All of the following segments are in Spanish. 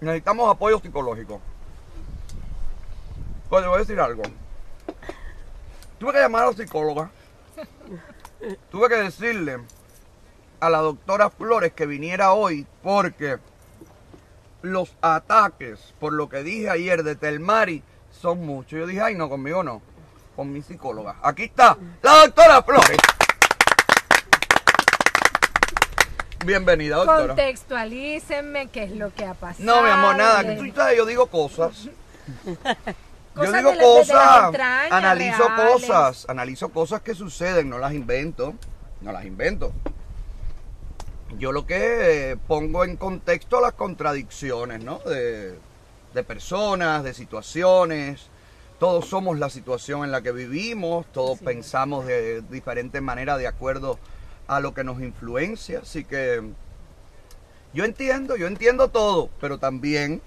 necesitamos apoyo psicológico. Pues te voy a decir algo. Tuve que llamar a la psicóloga. Tuve que decirle a la doctora Flores que viniera hoy porque los ataques por lo que dije ayer de Telmari son muchos. Yo dije, ay, no, conmigo no. Con mi psicóloga. Aquí está la doctora Flores. Bienvenida, doctora. Contextualícenme qué es lo que ha pasado. No, mi amor, nada. Que tú sabes, yo digo cosas. Yo digo de la- cosas, entrañas analizo reales. cosas, analizo cosas que suceden, no las invento, no las invento. Yo lo que eh, pongo en contexto las contradicciones, ¿no? De, de personas, de situaciones. Todos somos la situación en la que vivimos, todos pensamos de diferentes maneras de acuerdo a lo que nos influencia. Así que yo entiendo, yo entiendo todo, pero también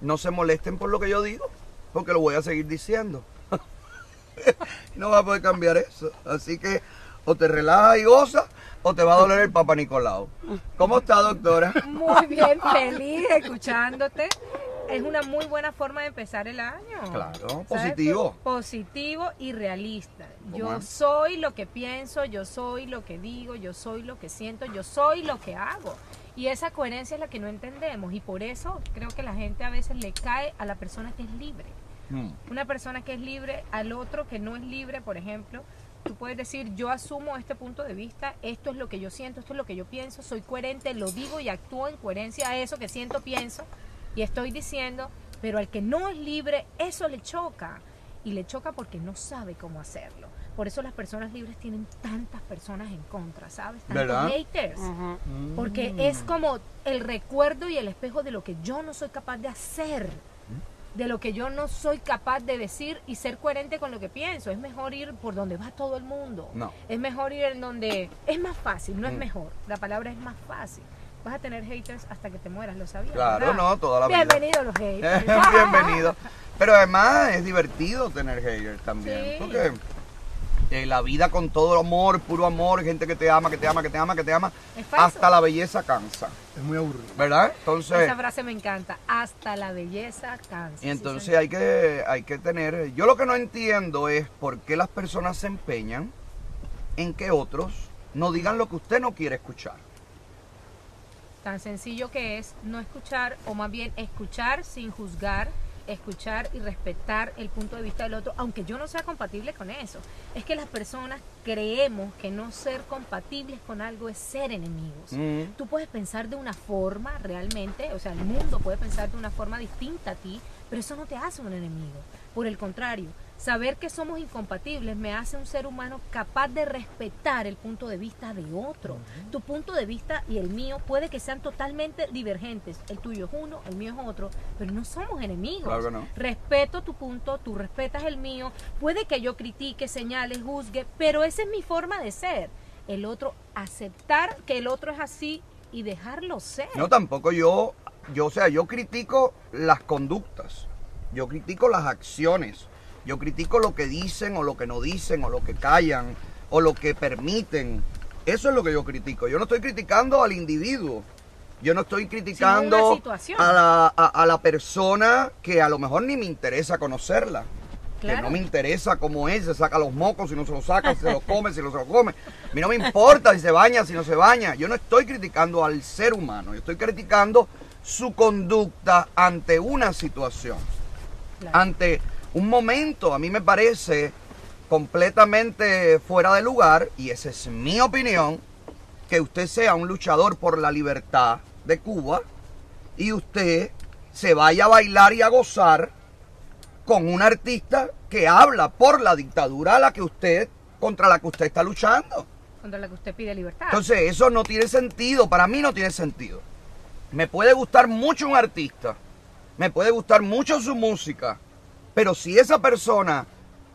no se molesten por lo que yo digo, porque lo voy a seguir diciendo. no va a poder cambiar eso. Así que o te relajas y gozas, o te va a doler el Papa Nicolau. ¿Cómo está, doctora? Muy bien, feliz escuchándote. Es una muy buena forma de empezar el año. Claro, ¿Sabes? positivo. Positivo y realista. ¿Cómo Yo es? soy lo que pienso, yo soy lo que digo, yo soy lo que siento, yo soy lo que hago. Y esa coherencia es la que no entendemos. Y por eso creo que la gente a veces le cae a la persona que es libre. Mm, Una persona que es libre al otro que no es libre, por ejemplo, tú puedes decir, yo asumo este punto de vista, esto es lo que yo siento, esto es lo que yo pienso, soy coherente, lo digo y actúo en coherencia a eso que siento, pienso y estoy diciendo, pero al que no es libre, eso le choca. Y le choca porque no sabe cómo hacerlo. Por eso las personas libres tienen tantas personas en contra, ¿sabes? Tantos ¿Verdad? haters. Porque es como el recuerdo y el espejo de lo que yo no soy capaz de hacer, de lo que yo no soy capaz de decir y ser coherente con lo que pienso. Es mejor ir por donde va todo el mundo. No. Es mejor ir en donde es más fácil, no es Mm. mejor. La palabra es más fácil. Vas a tener haters hasta que te mueras, lo sabías. Claro, ¿verdad? no, toda la vida. Bienvenidos los haters. Bienvenido. Pero además es divertido tener haters también. Sí. Porque eh, la vida con todo amor, puro amor, gente que te ama, que te ama, que te ama, que te ama, Es falso. hasta la belleza cansa. Es muy aburrido. ¿Verdad? Entonces, Esa frase me encanta. Hasta la belleza cansa. y entonces hay que, hay que tener. Yo lo que no entiendo es por qué las personas se empeñan en que otros no digan lo que usted no quiere escuchar. Tan sencillo que es no escuchar, o más bien escuchar sin juzgar, escuchar y respetar el punto de vista del otro, aunque yo no sea compatible con eso. Es que las personas creemos que no ser compatibles con algo es ser enemigos. Mm. Tú puedes pensar de una forma realmente, o sea, el mundo puede pensar de una forma distinta a ti, pero eso no te hace un enemigo. Por el contrario, saber que somos incompatibles me hace un ser humano capaz de respetar el punto de vista de otro. Tu punto de vista y el mío puede que sean totalmente divergentes. El tuyo es uno, el mío es otro, pero no somos enemigos. Claro que no. Respeto tu punto, tú respetas el mío. Puede que yo critique, señale, juzgue, pero esa es mi forma de ser. El otro, aceptar que el otro es así y dejarlo ser. No, tampoco yo, yo, o sea, yo critico las conductas, yo critico las acciones, yo critico lo que dicen o lo que no dicen o lo que callan o lo que permiten. Eso es lo que yo critico. Yo no estoy criticando al individuo. Yo no estoy criticando a la, a, a la persona que a lo mejor ni me interesa conocerla. Que Claro. no me interesa cómo es, se saca los mocos, si no se los saca, si se los come, si no se los come. A mí no me importa si se baña, si no se baña. Yo no estoy criticando al ser humano, yo estoy criticando su conducta ante una situación, Claro. ante un momento. A mí me parece completamente fuera de lugar, y esa es mi opinión, que usted sea un luchador por la libertad de Cuba y usted se vaya a bailar y a gozar con un artista que habla por la dictadura a la que usted contra la que usted está luchando. Contra la que usted pide libertad. Entonces, eso no tiene sentido, para mí no tiene sentido. Me puede gustar mucho un artista, me puede gustar mucho su música, pero si esa persona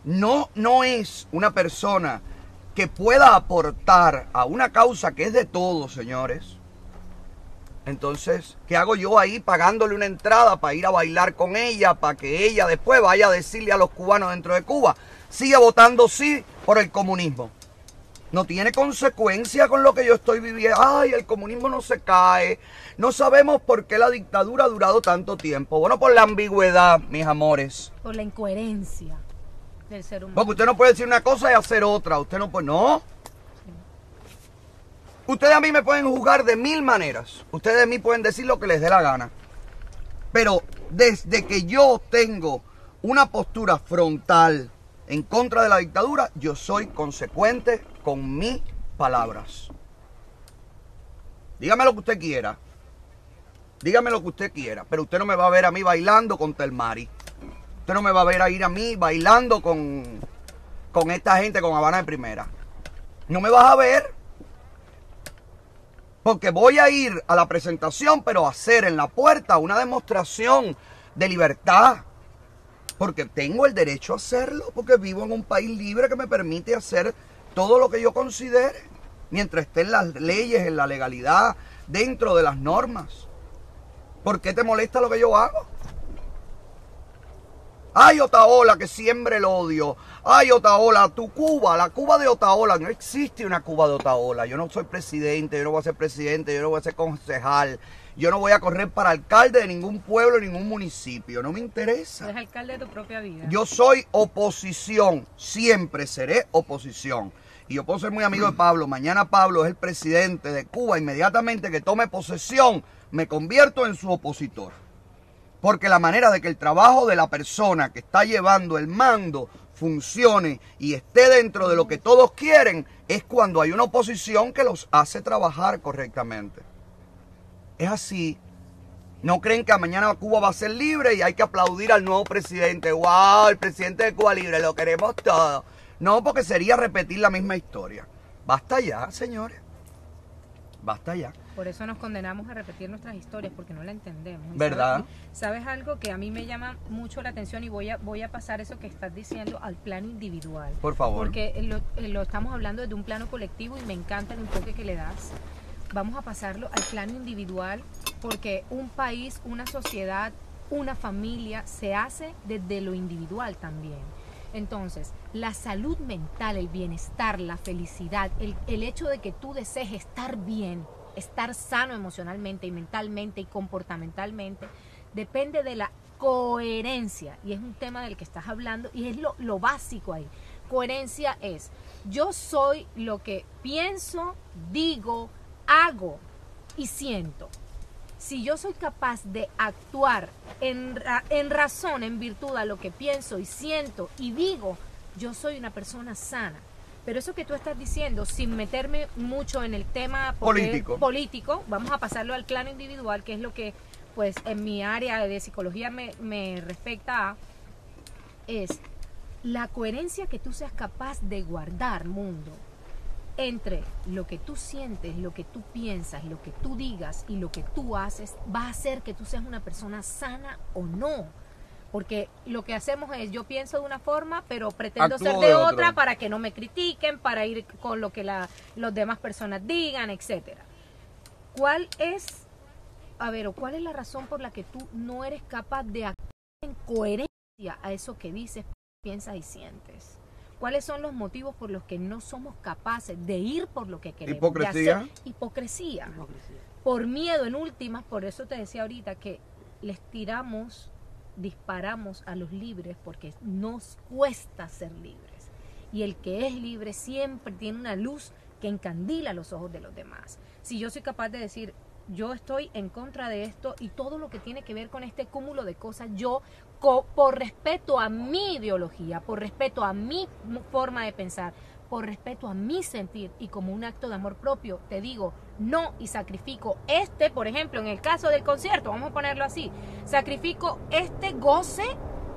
no no es una persona que pueda aportar a una causa que es de todos, señores, entonces, ¿qué hago yo ahí pagándole una entrada para ir a bailar con ella, para que ella después vaya a decirle a los cubanos dentro de Cuba, sigue votando sí por el comunismo? No tiene consecuencia con lo que yo estoy viviendo. Ay, el comunismo no se cae. No sabemos por qué la dictadura ha durado tanto tiempo. Bueno, por la ambigüedad, mis amores. Por la incoherencia del ser humano. Porque usted no puede decir una cosa y hacer otra. Usted no puede. No. Ustedes a mí me pueden juzgar de mil maneras. Ustedes a mí pueden decir lo que les dé la gana. Pero desde que yo tengo una postura frontal en contra de la dictadura, yo soy consecuente con mis palabras. Dígame lo que usted quiera. Dígame lo que usted quiera. Pero usted no me va a ver a mí bailando con Telmari. Usted no me va a ver a ir a mí bailando con, con esta gente con Habana de primera. No me vas a ver. Porque voy a ir a la presentación, pero a hacer en la puerta una demostración de libertad. Porque tengo el derecho a hacerlo, porque vivo en un país libre que me permite hacer todo lo que yo considere, mientras estén las leyes, en la legalidad, dentro de las normas. ¿Por qué te molesta lo que yo hago? Ay, Otaola, que siembre el odio. Ay, Otaola, tu Cuba, la Cuba de Otaola. No existe una Cuba de Otaola. Yo no soy presidente, yo no voy a ser presidente, yo no voy a ser concejal. Yo no voy a correr para alcalde de ningún pueblo, ningún municipio. No me interesa. Eres alcalde de tu propia vida. Yo soy oposición. Siempre seré oposición. Y yo puedo ser muy amigo de Pablo. Mañana Pablo es el presidente de Cuba. Inmediatamente que tome posesión, me convierto en su opositor. Porque la manera de que el trabajo de la persona que está llevando el mando funcione y esté dentro de lo que todos quieren es cuando hay una oposición que los hace trabajar correctamente. Es así. ¿No creen que mañana Cuba va a ser libre y hay que aplaudir al nuevo presidente? ¡Wow! El presidente de Cuba libre, lo queremos todo. No, porque sería repetir la misma historia. Basta ya, señores. Basta ya. Por eso nos condenamos a repetir nuestras historias, porque no la entendemos. ¿Y ¿Verdad? ¿sabes, ¿Sabes algo que a mí me llama mucho la atención y voy a, voy a pasar eso que estás diciendo al plano individual? Por favor. Porque lo, lo estamos hablando desde un plano colectivo y me encanta el enfoque que le das. Vamos a pasarlo al plano individual porque un país, una sociedad, una familia se hace desde lo individual también. Entonces, la salud mental, el bienestar, la felicidad, el, hecho de que tú desees estar bien, estar sano emocionalmente y mentalmente y comportamentalmente, depende de la coherencia. Y es un tema del que estás hablando y es lo básico ahí. Coherencia es, yo soy lo que pienso, digo, hago y siento. Si yo soy capaz de actuar en, ra- en razón, en virtud a lo que pienso y siento y digo, yo soy una persona sana. Pero eso que tú estás diciendo, sin meterme mucho en el tema Político. político, vamos a pasarlo al plano individual, que es lo que, pues, en mi área de psicología me, me respecta a, es la coherencia que tú seas capaz de guardar, mundo, entre lo que tú sientes, lo que tú piensas, lo que tú digas y lo que tú haces, va a hacer que tú seas una persona sana o no. Porque lo que hacemos es, yo pienso de una forma, pero pretendo Actúo ser de, de otra para que no me critiquen, para ir con lo que la, los demás personas digan, etcétera. ¿Cuál es, a ver, o cuál es la razón por la que tú no eres capaz de actuar en coherencia a eso que dices, piensas y sientes? ¿Cuáles son los motivos por los que no somos capaces de ir por lo que queremos? de Hipocresía. hacer- Hipocresía. Por miedo, en últimas, por eso te decía ahorita que les tiramos, disparamos a los libres porque nos cuesta ser libres. Y el que es libre siempre tiene una luz que encandila los ojos de los demás. Si yo soy capaz de decir, yo estoy en contra de esto y todo lo que tiene que ver con este cúmulo de cosas, yo por respeto a mi ideología, por respeto a mi forma de pensar, por respeto a mi sentir y como un acto de amor propio, te digo no y sacrifico este, por ejemplo, en el caso del concierto, vamos a ponerlo así, sacrifico este goce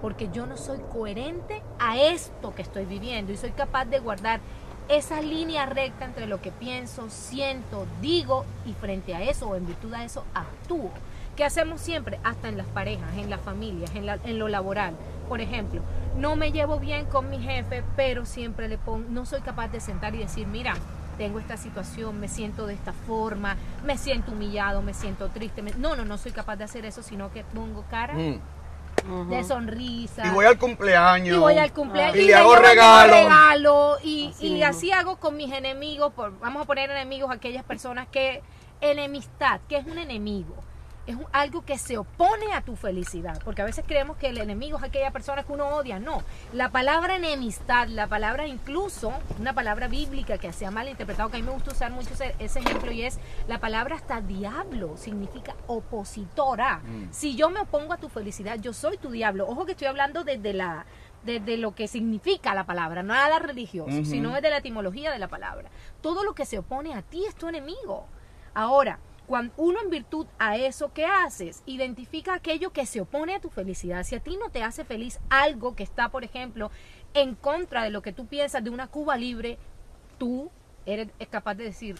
porque yo no soy coherente a esto que estoy viviendo y soy capaz de guardar esa línea recta entre lo que pienso, siento, digo y frente a eso o en virtud a eso actúo. ¿Qué hacemos siempre? Hasta en las parejas, en las familias, en, la- en lo laboral. Por ejemplo, no me llevo bien con mi jefe, pero siempre le pongo, no soy capaz de sentar y decir, mira, tengo esta situación, me siento de esta forma, me siento humillado, me siento triste. me-". No, no, no soy capaz de hacer eso, sino que pongo cara Mm. de sonrisa. Y voy al cumpleaños. Y voy al cumpleaños. Y, y le hago regalo. regalo, y, Así y así hago con mis enemigos. Por, vamos a poner enemigos a aquellas personas que. Enemistad, que es un enemigo. Es algo que se opone a tu felicidad. Porque a veces creemos que el enemigo es aquella persona que uno odia. No. La palabra enemistad, la palabra incluso, una palabra bíblica que se ha malinterpretado, que a mí me gusta usar mucho ese, ejemplo, y es la palabra hasta diablo, significa opositora. Mm. Si yo me opongo a tu felicidad, yo soy tu diablo. Ojo que estoy hablando desde la desde lo que significa la palabra, nada religioso, Ujú. sino desde la etimología de la palabra. Todo lo que se opone a ti es tu enemigo. Ahora, cuando uno en virtud a eso que haces, identifica aquello que se opone a tu felicidad. Si a ti no te hace feliz algo que está, por ejemplo, en contra de lo que tú piensas de una Cuba libre, tú eres es capaz de decir,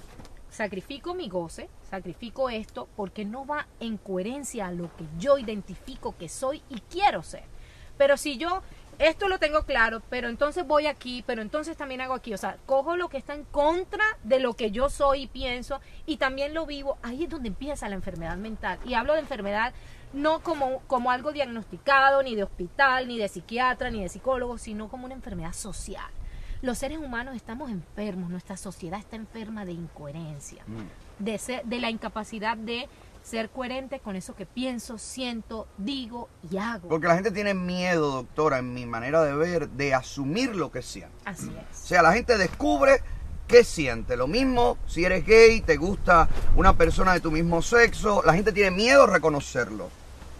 sacrifico mi goce, sacrifico esto, porque no va en coherencia a lo que yo identifico que soy y quiero ser. Pero si yo esto lo tengo claro, pero entonces voy aquí, pero entonces también hago aquí, o sea, cojo lo que está en contra de lo que yo soy y pienso y también lo vivo, ahí es donde empieza la enfermedad mental. Y hablo de enfermedad no como, como algo diagnosticado, ni de hospital, ni de psiquiatra, ni de psicólogo, sino como una enfermedad social. Los seres humanos estamos enfermos, nuestra sociedad está enferma de incoherencia, Mm. de, ser, de la incapacidad de ser coherente con eso que pienso, siento, digo y hago. Porque la gente tiene miedo, doctora, en mi manera de ver, de asumir lo que siente. Así O es. sea, la gente descubre qué siente. Lo mismo si eres gay, te gusta una persona de tu mismo sexo, la gente tiene miedo a reconocerlo.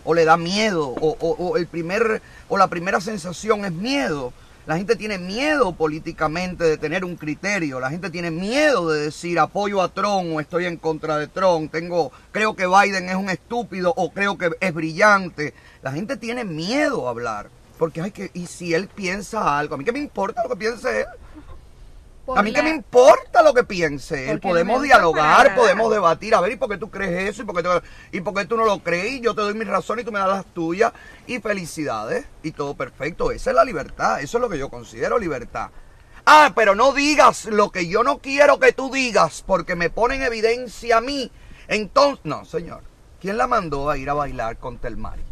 O le da miedo, o, o- o el primer, o la primera sensación es miedo. La gente tiene miedo políticamente de tener un criterio. La gente tiene miedo de decir apoyo a Trump o estoy en contra de Trump. Tengo, creo que Biden es un estúpido o creo que es brillante. La gente tiene miedo a hablar. Porque hay que, y si él piensa algo, a mí qué me importa lo que piense él. A mí la- qué me importa lo que piense él. Porque Podemos dialogar, podemos debatir. A ver, ¿y por qué tú crees eso? ¿Y por qué tú, y por qué tú no lo crees? Y yo te doy mis razones y tú me das las tuyas. Y felicidades. Y todo perfecto. Esa es la libertad. Eso es lo que yo considero libertad. Ah, pero no digas lo que yo no quiero que tú digas porque me pone en evidencia a mí. Entonces, no, señor. ¿Quién la mandó a ir a bailar con Telmari?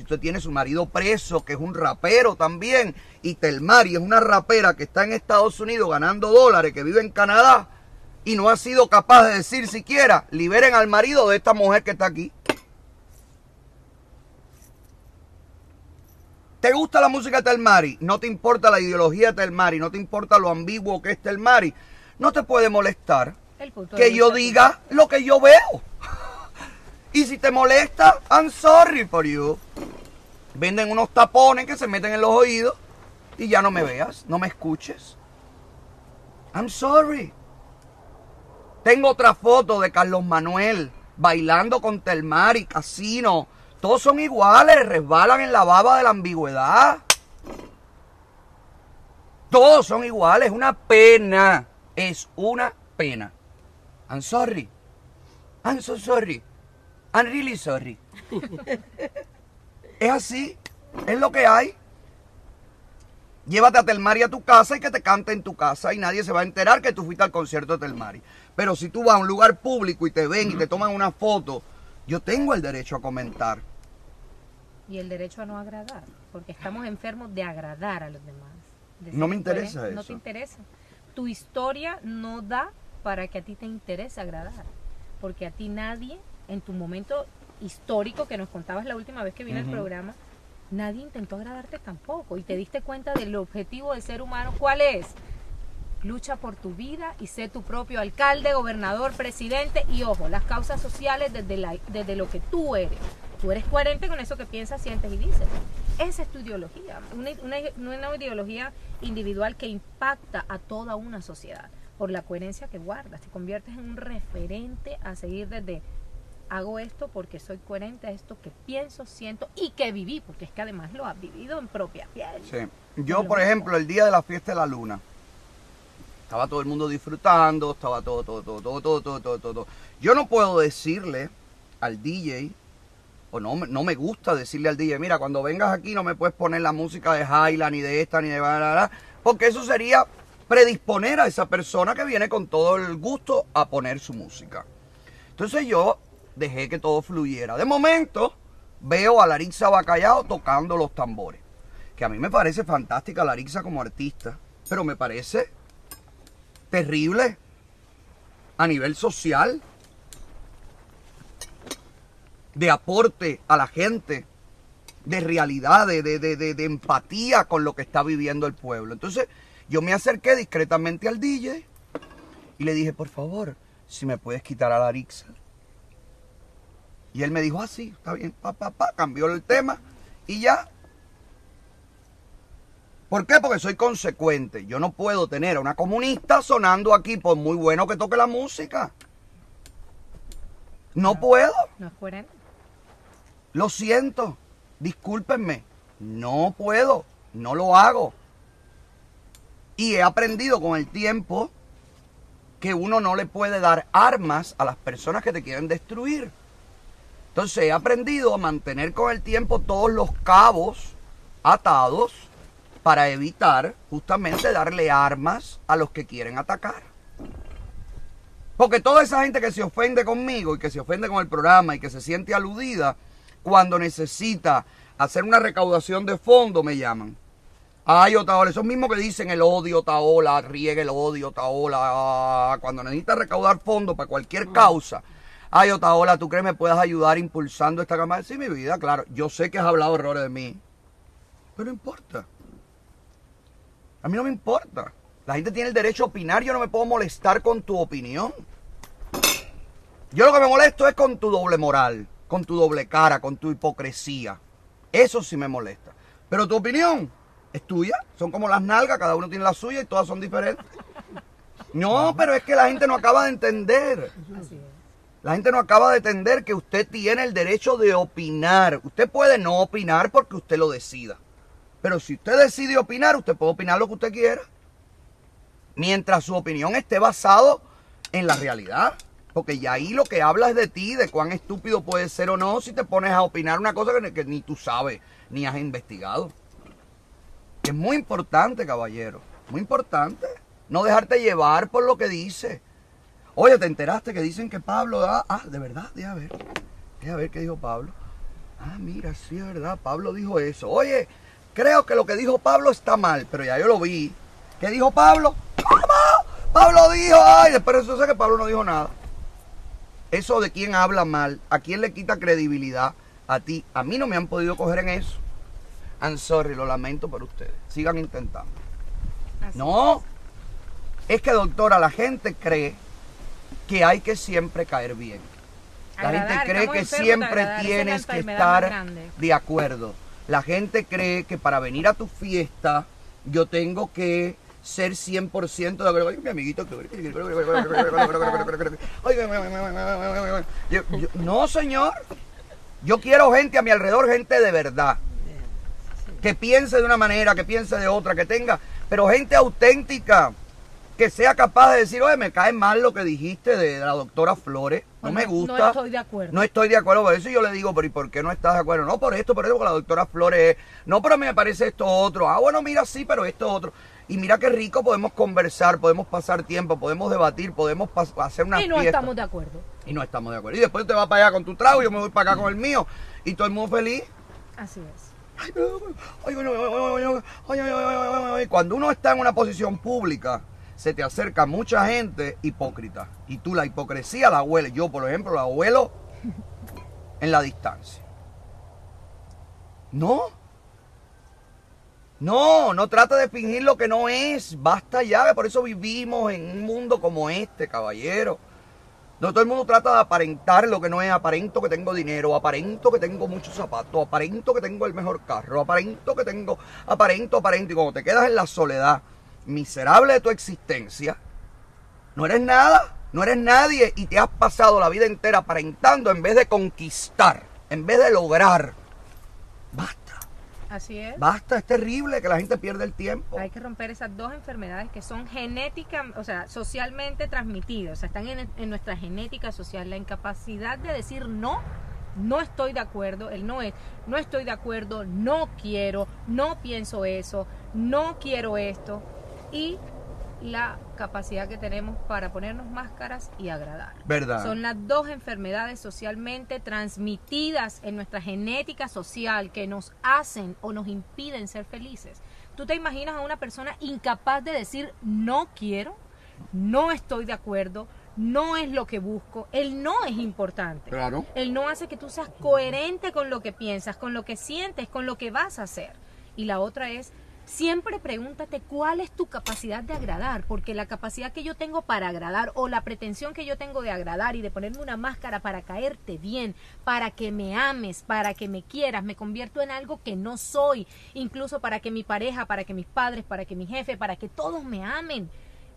Si usted tiene su marido preso, que es un rapero también, y Telmari es una rapera que está en Estados Unidos ganando dólares, que vive en Canadá, y no ha sido capaz de decir siquiera, liberen al marido de esta mujer que está aquí. ¿Te gusta la música de Telmari? No te importa la ideología de Telmari, no te importa lo ambiguo que es Telmari. No te puede molestar que yo diga lo que yo veo. Y si te molesta, I'm sorry for you. Venden unos tapones que se meten en los oídos y ya no me veas, no me escuches. I'm sorry. Tengo otra foto de Carlos Manuel bailando con Telmari, Casino. Todos son iguales, resbalan en la baba de la ambigüedad. Todos son iguales, es una pena. Es una pena. I'm sorry. I'm so sorry. I'm really sorry. es así. Es lo que hay. Llévate a Telmari a tu casa y que te cante en tu casa y nadie se va a enterar que tú fuiste al concierto de Telmari. Pero si tú vas a un lugar público y te ven y te toman una foto, yo tengo el derecho a comentar. y el derecho a no agradar, porque estamos enfermos de agradar a los demás. de No me interesa coherente. No eso. te interesa. Tu historia no da para que a ti te interese agradar, porque a ti nadie, en tu momento histórico que nos contabas la última vez que vine Ujú. al programa, nadie intentó agradarte tampoco y te diste cuenta del objetivo del ser humano, ¿cuál es? Lucha por tu vida y sé tu propio alcalde, gobernador, presidente y ojo, las causas sociales desde, la, desde lo que tú eres. Tú eres coherente con eso que piensas, sientes y dices. Esa es tu ideología, una, una- una ideología individual que impacta a toda una sociedad por la coherencia que guardas. Te conviertes en un referente a seguir desde hago esto porque soy coherente a esto que pienso, siento y que viví, porque es que además lo has vivido en propia piel. Sí. Yo, por ejemplo, el día de la fiesta de la luna, estaba todo el mundo disfrutando, estaba todo, todo, todo, todo, todo, todo, todo, todo. Yo no puedo decirle al DJ, o no, me- no me gusta decirle al DJ, mira, cuando vengas aquí no me puedes poner la música de Highland, ni de esta, ni de bla, bla, bla, porque eso sería predisponer a esa persona que viene con todo el gusto a poner su música. Entonces yo dejé que todo fluyera. De momento, veo a Larissa Bacallao tocando los tambores. Que a mí me parece fantástica Larissa como artista, pero me parece terrible a nivel social, de aporte a la gente, de realidad, de, de, de, de, empatía con lo que está viviendo el pueblo. Entonces yo me acerqué discretamente al DJ y le dije, por favor, si me puedes quitar a Larissa. Y él me dijo, así, ah, está bien, pa, pa, pa, cambió el tema y ya. ¿Por qué? Porque soy consecuente. Yo no puedo tener a una comunista sonando aquí por muy bueno que toque la música. No puedo. No es coherente. Lo siento. Discúlpenme. No puedo. No lo hago. Y he aprendido con el tiempo que uno no le puede dar armas a las personas que te quieren destruir. Entonces he aprendido a mantener con el tiempo todos los cabos atados para evitar justamente darle armas a los que quieren atacar. Porque toda esa gente que se ofende conmigo y que se ofende con el programa y que se siente aludida, cuando necesita hacer una recaudación de fondo me llaman. Ay, Otaola, esos mismos que dicen el odio, Taola, riegue el odio, Taola, cuando necesita recaudar fondos para cualquier causa. Ay, Otaola, ¿tú crees me puedes ayudar impulsando esta cámara? Sí, mi vida, claro. Yo sé que has hablado errores de mí. Pero no importa. A mí no me importa. La gente tiene el derecho a opinar, yo no me puedo molestar con tu opinión. Yo lo que me molesto es con tu doble moral, con tu doble cara, con tu hipocresía. Eso sí me molesta. Pero tu opinión es tuya, son como las nalgas, cada uno tiene la suya y todas son diferentes. No, pero es que la gente no acaba de entender. La gente no acaba de entender que usted tiene el derecho de opinar. Usted puede no opinar porque usted lo decida. Pero si usted decide opinar, usted puede opinar lo que usted quiera. Mientras su opinión esté basado en la realidad. Porque ya ahí lo que habla es de ti, de cuán estúpido puede ser o no si te pones a opinar una cosa que, ni tú sabes, ni has investigado. Es muy importante, caballero. Muy importante. No dejarte llevar por lo que dice. Oye, ¿te enteraste que dicen que Pablo da... Ah, de verdad, déjame ver. Déjame ver qué dijo Pablo. Ah, mira, sí, es verdad. Pablo dijo eso. Oye, Creo que lo que dijo Pablo está mal, pero ya yo lo vi. ¿Qué dijo Pablo? Pablo dijo, ay, después eso sé que Pablo no dijo nada. Eso de quién habla mal, a quién le quita credibilidad, a ti. A mí no me han podido coger en eso. I'm sorry, lo lamento por ustedes. Sigan intentando. no, es que doctora, la gente cree que hay que siempre caer bien. La gente cree que siempre tienes que estar de acuerdo. La gente cree que para venir a tu fiesta yo tengo que ser 100% de acuerdo. Ay, mi amiguito. no, señor. Yo quiero gente a mi alrededor, gente de verdad. Que piense de una manera, que piense de otra, que tenga, pero gente auténtica que sea capaz de decir, oye, me cae mal lo que dijiste de la doctora Flores, no, me gusta. No estoy de acuerdo. No estoy de acuerdo por eso yo le digo, pero ¿y por qué no estás de acuerdo? No, por esto, por eso, porque la doctora Flores, no, pero a mí me parece esto otro. Ah, bueno, mira, sí, pero esto otro. Y mira qué rico podemos conversar, podemos pasar tiempo, podemos debatir, podemos hacer una Y no estamos de acuerdo. Y no estamos de acuerdo. Y después te vas para allá con tu trago, yo me voy para acá con el mío, y todo el mundo feliz. Así es. Cuando uno está en una posición pública, se te acerca mucha gente hipócrita. Y tú la hipocresía la hueles. Yo, por ejemplo, la huelo en la distancia. No. No, no trata de fingir lo que no es. Basta ya. Por eso vivimos en un mundo como este, caballero. No todo el mundo trata de aparentar lo que no es. Aparento que tengo dinero, aparento que tengo muchos zapatos, aparento que tengo el mejor carro, aparento que tengo, aparento, aparento. Y cuando te quedas en la soledad, miserable de tu existencia, no eres nada, no eres nadie y te has pasado la vida entera aparentando en vez de conquistar, en vez de lograr. Basta. Así es. Basta, es terrible que la gente pierda el tiempo. Hay que romper esas dos enfermedades que son genéticas, o sea, socialmente transmitidas, o sea, están en, en nuestra genética social, la incapacidad de decir no no estoy de acuerdo, el no es, no estoy de acuerdo, no quiero, no pienso eso, no quiero esto y la capacidad que tenemos para ponernos máscaras y agradar. ¿Verdad? Son las dos enfermedades socialmente transmitidas en nuestra genética social que nos hacen o nos impiden ser felices. ¿Tú te imaginas a una persona incapaz de decir no quiero, no estoy de acuerdo, no es lo que busco? El no es importante. Claro. El no hace que tú seas coherente con lo que piensas, con lo que sientes, con lo que vas a hacer. Y la otra es Siempre pregúntate cuál es tu capacidad de agradar, porque la capacidad que yo tengo para agradar o la pretensión que yo tengo de agradar y de ponerme una máscara para caerte bien, para que me ames, para que me quieras, me convierto en algo que no soy, incluso para que mi pareja, para que mis padres, para que mi jefe, para que todos me amen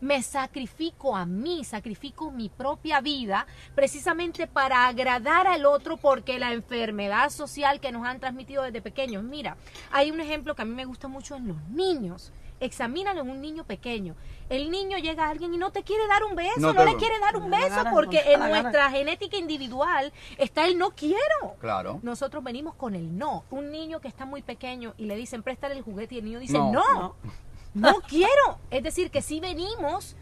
me sacrifico a mí, sacrifico mi propia vida precisamente para agradar al otro porque la enfermedad social que nos han transmitido desde pequeños. Mira, hay un ejemplo que a mí me gusta mucho en los niños. Examínalo en un niño pequeño. El niño llega a alguien y no te quiere dar un beso, no, le quiere dar un beso porque en nuestra genética individual está el no quiero. Claro. Nosotros venimos con el no. Un niño que está muy pequeño y le dicen préstale el juguete y el niño dice no. No quiero. Es decir, que si venimos,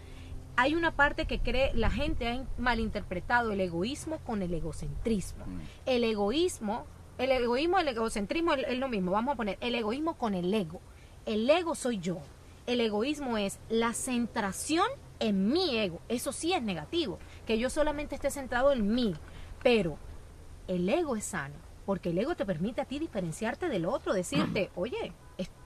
hay una parte que cree, la gente ha malinterpretado el egoísmo con el egocentrismo. Mm. El egoísmo, el egoísmo, el egocentrismo es, lo mismo. Vamos a poner el egoísmo con el ego. El ego soy yo. El egoísmo es la centración en mi ego. Eso sí es negativo, que yo solamente esté centrado en mí. Pero el ego es sano, porque el ego te permite a ti diferenciarte del otro, decirte, oye,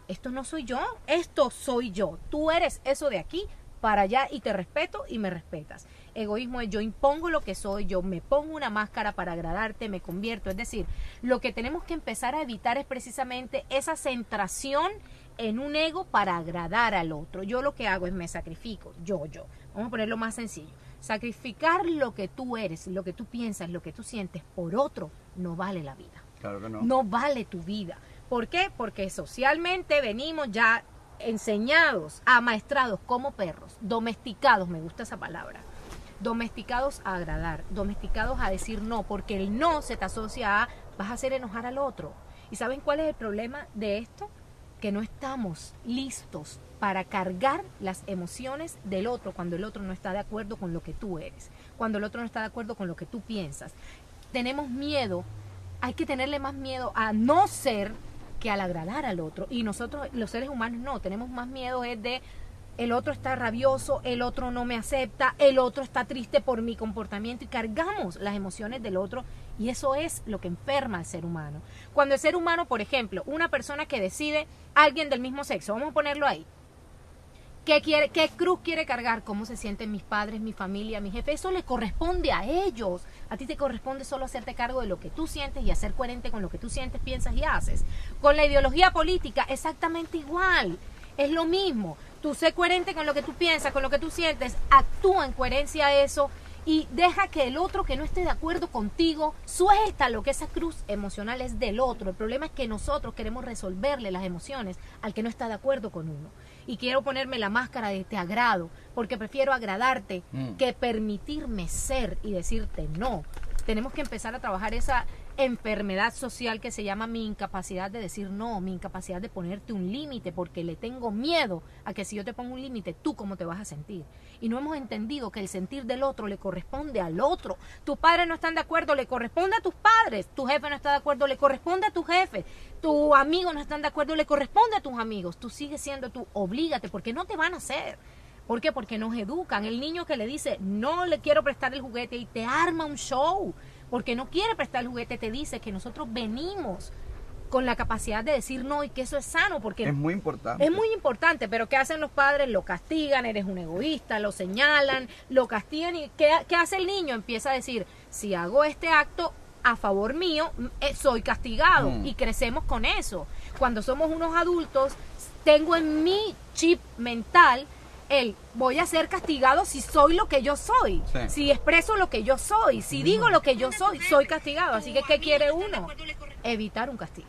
esto no soy yo, esto soy yo. Tú eres eso de aquí para allá y te respeto y me respetas. Egoísmo es yo impongo lo que soy, yo me pongo una máscara para agradarte, me convierto. Es decir, lo que tenemos que empezar a evitar es precisamente esa centración en un ego para agradar al otro. Yo lo que hago es me sacrifico, yo, yo. Vamos a ponerlo más sencillo. Sacrificar lo que tú eres, lo que tú piensas, lo que tú sientes por otro, no vale la vida. Claro que no. No vale tu vida. ¿Por qué? Porque socialmente venimos ya enseñados, amaestrados como perros, domesticados, me gusta esa palabra, domesticados a agradar, domesticados a decir no, porque el no se te asocia a vas a hacer enojar al otro. ¿Y saben cuál es el problema de esto? Que no estamos listos para cargar las emociones del otro cuando el otro no está de acuerdo con lo que tú eres, cuando el otro no está de acuerdo con lo que tú piensas. Tenemos miedo, hay que tenerle más miedo a no ser que al agradar al otro. Y nosotros, los seres humanos, no, tenemos más miedo es de el otro está rabioso, el otro no me acepta, el otro está triste por mi comportamiento y cargamos las emociones del otro y eso es lo que enferma al ser humano. Cuando el ser humano, por ejemplo, una persona que decide, alguien del mismo sexo, vamos a ponerlo ahí, ¿Qué, quiere, ¿Qué cruz quiere cargar? ¿Cómo se sienten mis padres, mi familia, mi jefe? Eso le corresponde a ellos. A ti te corresponde solo hacerte cargo de lo que tú sientes y hacer coherente con lo que tú sientes, piensas y haces. Con la ideología política, exactamente igual. Es lo mismo. Tú sé coherente con lo que tú piensas, con lo que tú sientes, actúa en coherencia a eso y deja que el otro que no esté de acuerdo contigo suelta lo que esa cruz emocional es del otro. El problema es que nosotros queremos resolverle las emociones al que no está de acuerdo con uno y quiero ponerme la máscara de te agrado, porque prefiero agradarte mm. que permitirme ser y decirte no. Tenemos que empezar a trabajar esa enfermedad social que se llama mi incapacidad de decir no, mi incapacidad de ponerte un límite, porque le tengo miedo a que si yo te pongo un límite, tú cómo te vas a sentir. Y no hemos entendido que el sentir del otro le corresponde al otro. Tus padres no están de acuerdo, le corresponde a tus padres. Tu jefe no está de acuerdo, le corresponde a tu jefe. Tu amigo no están de acuerdo, le corresponde a tus amigos. Tú sigues siendo tú, oblígate, porque no te van a hacer. ¿Por qué? Porque nos educan. El niño que le dice, no le quiero prestar el juguete y te arma un show, porque no quiere prestar el juguete, te dice que nosotros venimos con la capacidad de decir no y que eso es sano porque es muy importante. Es muy importante, pero ¿qué hacen los padres? Lo castigan, eres un egoísta, lo señalan, lo castigan y ¿qué, qué hace el niño? Empieza a decir, si hago este acto a favor mío, eh, soy castigado mm. y crecemos con eso. Cuando somos unos adultos, tengo en mi chip mental el voy a ser castigado si soy lo que yo soy, si expreso lo que yo soy, si digo lo que yo soy, soy castigado. Así que, ¿qué quiere uno? Evitar un castigo.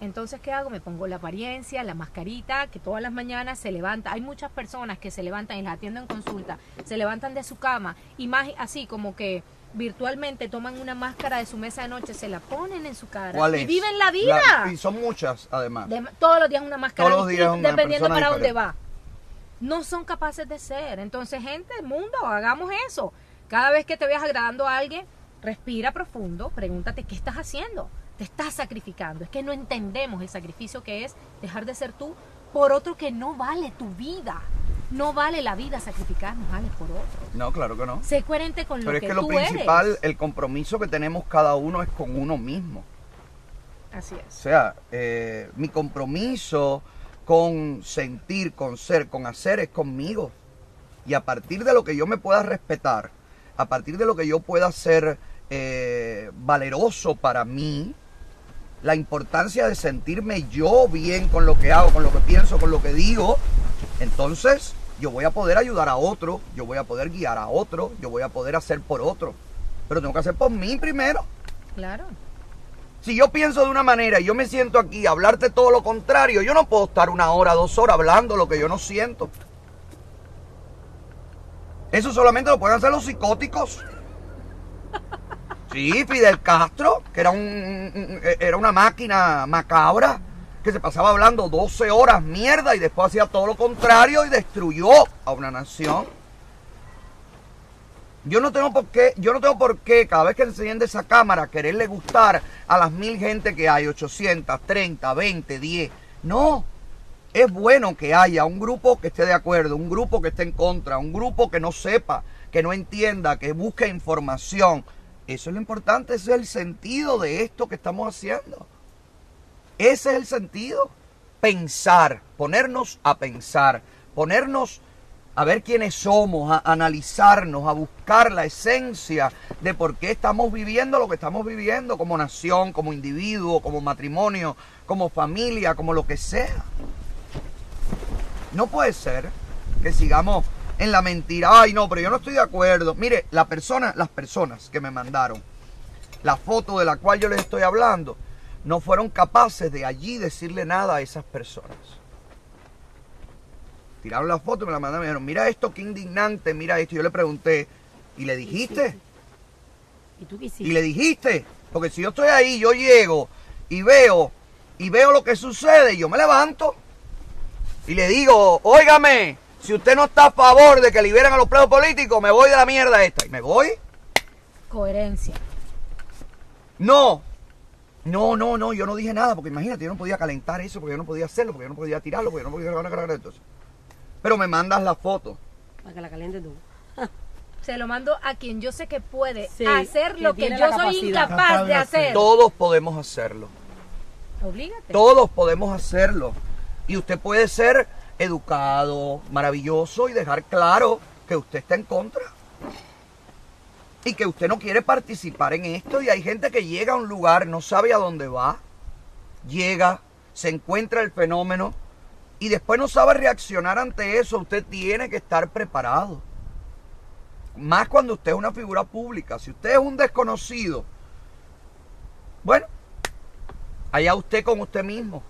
Entonces, ¿qué hago? Me pongo la apariencia, la mascarita, que todas las mañanas se levanta. Hay muchas personas que se levantan y las atiendo en consulta, se levantan de su cama y más así como que virtualmente toman una máscara de su mesa de noche, se la ponen en su cara y viven la vida. y son muchas, además. todos los días una máscara, dependiendo para dónde va. No son capaces de ser. Entonces, gente mundo, hagamos eso. Cada vez que te veas agradando a alguien, respira profundo, pregúntate qué estás haciendo. Te estás sacrificando. Es que no entendemos el sacrificio que es dejar de ser tú por otro que no vale tu vida. No vale la vida sacrificarnos, vale por otro. No, claro que no. Sé coherente con lo Pero es que, que lo principal, eres. el compromiso que tenemos cada uno es con uno mismo. Así O es. sea, eh, mi compromiso con sentir, con ser, con hacer es conmigo. Y a partir de lo que yo me pueda respetar, a partir de lo que yo pueda ser eh, valeroso para mí, la importancia de sentirme yo bien con lo que hago, con lo que pienso, con lo que digo, entonces yo voy a poder ayudar a otro, yo voy a poder guiar a otro, yo voy a poder hacer por otro. Pero tengo que hacer por mí primero. Claro. Si yo pienso de una manera y yo me siento aquí a hablarte todo lo contrario, yo no puedo estar una hora, dos horas hablando lo que yo no siento. Eso solamente lo pueden hacer los psicóticos. Sí, Fidel Castro, que era, un, era una máquina macabra, que se pasaba hablando 12 horas mierda y después hacía todo lo contrario y destruyó a una nación. Yo no tengo por qué, yo no tengo por qué cada vez que enciende esa cámara quererle gustar a las mil gente que hay, 800, 30, 20, 10. No, es bueno que haya un grupo que esté de acuerdo, un grupo que esté en contra, un grupo que no sepa, que no entienda, que busque información. Eso es lo importante, ese es el sentido de esto que estamos haciendo. Ese es el sentido. Pensar, ponernos a pensar, ponernos a ver quiénes somos, a analizarnos, a buscar la esencia de por qué estamos viviendo lo que estamos viviendo como nación, como individuo, como matrimonio, como familia, como lo que sea. No puede ser que sigamos en la mentira. Ay, no, pero yo no estoy de acuerdo. Mire, la persona, las personas que me mandaron la foto de la cual yo les estoy hablando, no fueron capaces de allí decirle nada a esas personas. Tiraron la foto y me la mandaron y me dijeron, mira esto, qué indignante, mira esto. Y yo le pregunté, ¿y le dijiste? ¿Y tú qué hiciste? Y le dijiste, porque si yo estoy ahí, yo llego y veo, y veo lo que sucede, yo me levanto y le digo, óigame, si usted no está a favor de que liberen a los presos políticos, me voy de la mierda esta. Y me voy. Coherencia. No, no, no, no, yo no dije nada, porque imagínate, yo no podía calentar eso, porque yo no podía hacerlo, porque yo no podía tirarlo, porque yo no podía... Entonces, pero me mandas la foto. Para que la caliente tú. Se lo mando a quien yo sé que puede Sí, hacer que lo que tiene yo soy incapaz Capaz de hacer. Todos podemos hacerlo. Oblígate. Todos podemos hacerlo. Y usted puede ser educado, maravilloso y dejar claro que usted está en contra. Y que usted no quiere participar en esto. Y hay gente que llega a un lugar, no sabe a dónde va. Llega, se encuentra el fenómeno y después no sabe reaccionar ante eso. Usted tiene que estar preparado. Más cuando usted es una figura pública. Si usted es un desconocido, bueno, allá usted con usted mismo.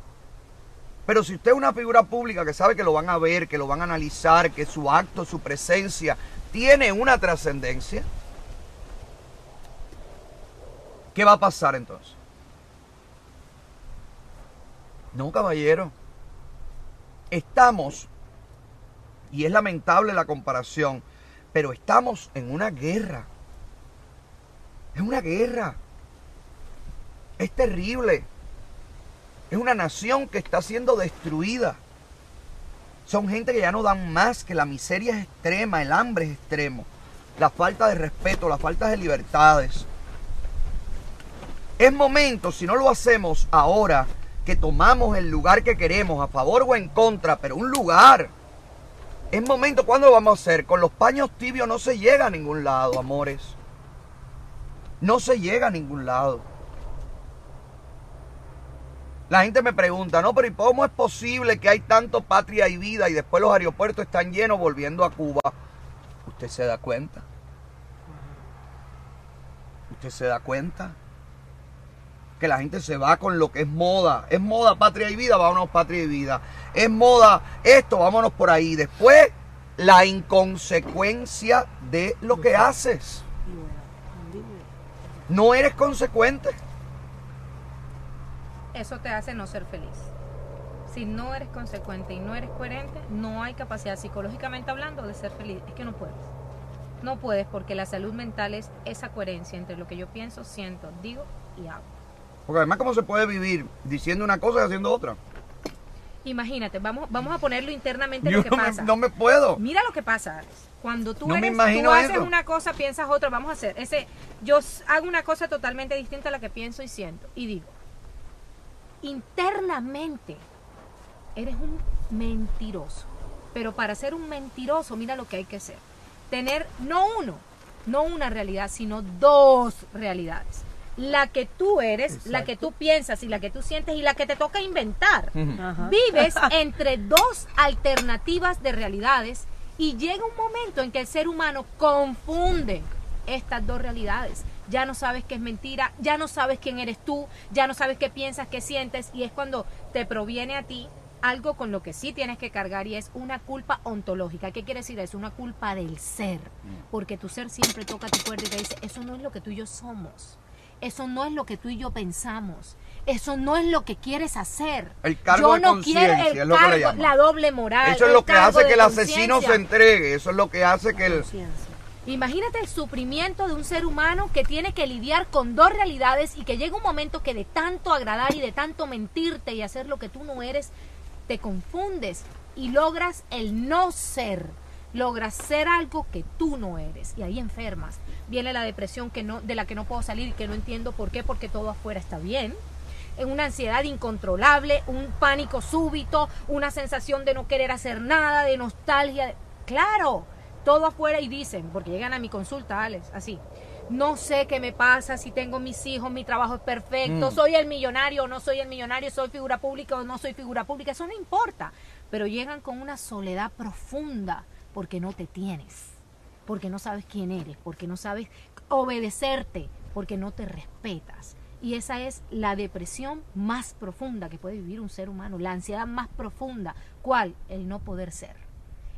Pero si usted es una figura pública que sabe que lo van a ver, que lo van a analizar, que su acto, su presencia tiene una trascendencia, ¿qué va a pasar entonces? No, caballero. Estamos, y es lamentable la comparación, pero estamos en una guerra. Es una guerra. Es terrible. Es una nación que está siendo destruida. Son gente que ya no dan más, que la miseria es extrema, el hambre es extremo, la falta de respeto, la falta de libertades. Es momento, si no lo hacemos ahora, que tomamos el lugar que queremos, a favor o en contra, pero un lugar. Es momento, ¿cuándo lo vamos a hacer? Con los paños tibios no se llega a ningún lado, amores. No se llega a ningún lado. La gente me pregunta, no, pero ¿y cómo es posible que hay tanto patria y vida y después los aeropuertos están llenos volviendo a Cuba? ¿Usted se da cuenta? ¿Usted se da cuenta? Que la gente se va con lo que es moda. Es moda, patria y vida, vámonos patria y vida. Es moda esto, vámonos por ahí. Después, la inconsecuencia de lo que haces. No eres consecuente. Eso te hace no ser feliz. Si no eres consecuente y no eres coherente, no hay capacidad psicológicamente hablando de ser feliz. Es que no puedes. No puedes porque la salud mental es esa coherencia entre lo que yo pienso, siento, digo y hago. Porque además, ¿cómo se puede vivir diciendo una cosa y haciendo otra? Imagínate, vamos, vamos a ponerlo internamente Yo lo que no me, pasa. no me puedo. Mira lo que pasa, Alex. Cuando tú, No me eres, tú haces eso. una cosa, piensas otra, vamos a hacer. Ese, yo hago una cosa totalmente distinta a la que pienso y siento. Y digo, internamente eres un mentiroso. Pero para ser un mentiroso, mira lo que hay que hacer. Tener no uno, no una realidad, sino dos realidades. La que tú eres, la que tú piensas y la que tú sientes y la que te toca inventar. Ajá. Vives entre dos alternativas de realidades y llega un momento en que el ser humano confunde estas dos realidades. Ya no sabes qué es mentira, ya no sabes quién eres tú, ya no sabes qué piensas, qué sientes y es cuando te proviene a ti algo con lo que sí tienes que cargar y es una culpa ontológica. ¿Qué quiere decir eso? Una culpa del ser. Porque tu ser siempre toca tu cuerda y te dice, eso no es lo que tú y yo somos. Eso no es lo que tú y yo pensamos. Eso no es lo que quieres hacer. El cargo yo de no quiero el es lo que le cargo, la doble moral. Eso es lo que hace que el asesino se entregue. Eso es lo que hace que el... Imagínate el sufrimiento de un ser humano que tiene que lidiar con dos realidades y que llega un momento que de tanto agradar y de tanto mentirte y hacer lo que tú no eres, te confundes y logras el no ser. Logras ser algo que tú no eres y ahí enfermas. Viene la depresión que no, de la que no puedo salir y que no entiendo por qué, porque todo afuera está bien. En una ansiedad incontrolable, un pánico súbito, una sensación de no querer hacer nada, de nostalgia. Claro, todo afuera y dicen, porque llegan a mi consulta, Alex, así. No sé qué me pasa, si tengo mis hijos, mi trabajo es perfecto, Mm. soy el millonario o no soy el millonario, soy figura pública o no soy figura pública, eso no importa. Pero llegan con una soledad profunda porque no te tienes, porque no sabes quién eres, porque no sabes obedecerte, porque no te respetas. Y esa es la depresión más profunda que puede vivir un ser humano, la ansiedad más profunda. ¿Cuál? El no poder ser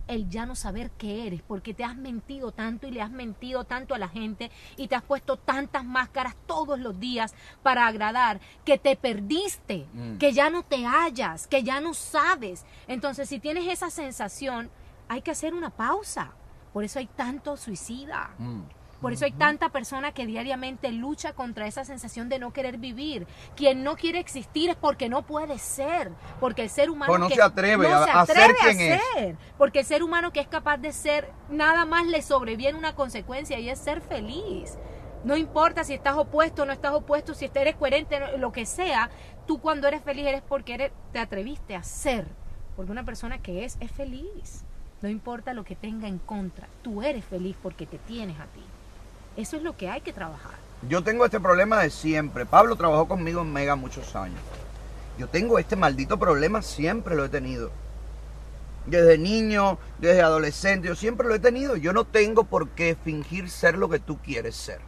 el ya no saber qué eres, porque te has mentido tanto y le has mentido tanto a la gente y te has puesto tantas máscaras todos los días para agradar, que te perdiste, Mm. que ya no te hallas, que ya no sabes. Entonces, si tienes esa sensación, hay que hacer una pausa. Por eso hay tanto suicida. Mm. Por eso hay tanta persona que diariamente lucha contra esa sensación de no querer vivir. Quien no quiere existir es porque no puede ser. Porque el ser humano Pues no que se atreve no a- se a ser atreve a quien es. ser. Porque el ser humano que es capaz de ser, nada más le sobreviene una consecuencia y es ser feliz. No importa si estás opuesto o no estás opuesto, si eres coherente, lo que sea, tú cuando eres feliz eres porque eres- te atreviste a ser. Porque una persona que es, es feliz. No importa lo que tenga en contra, tú eres feliz porque te tienes a ti. Eso es lo que hay que trabajar. Yo tengo este problema de siempre. Pablo trabajó conmigo en Mega muchos años. Yo tengo este maldito problema, siempre lo he tenido. Desde niño, desde adolescente, yo siempre lo he tenido. Yo no tengo por qué fingir ser lo que tú quieres ser.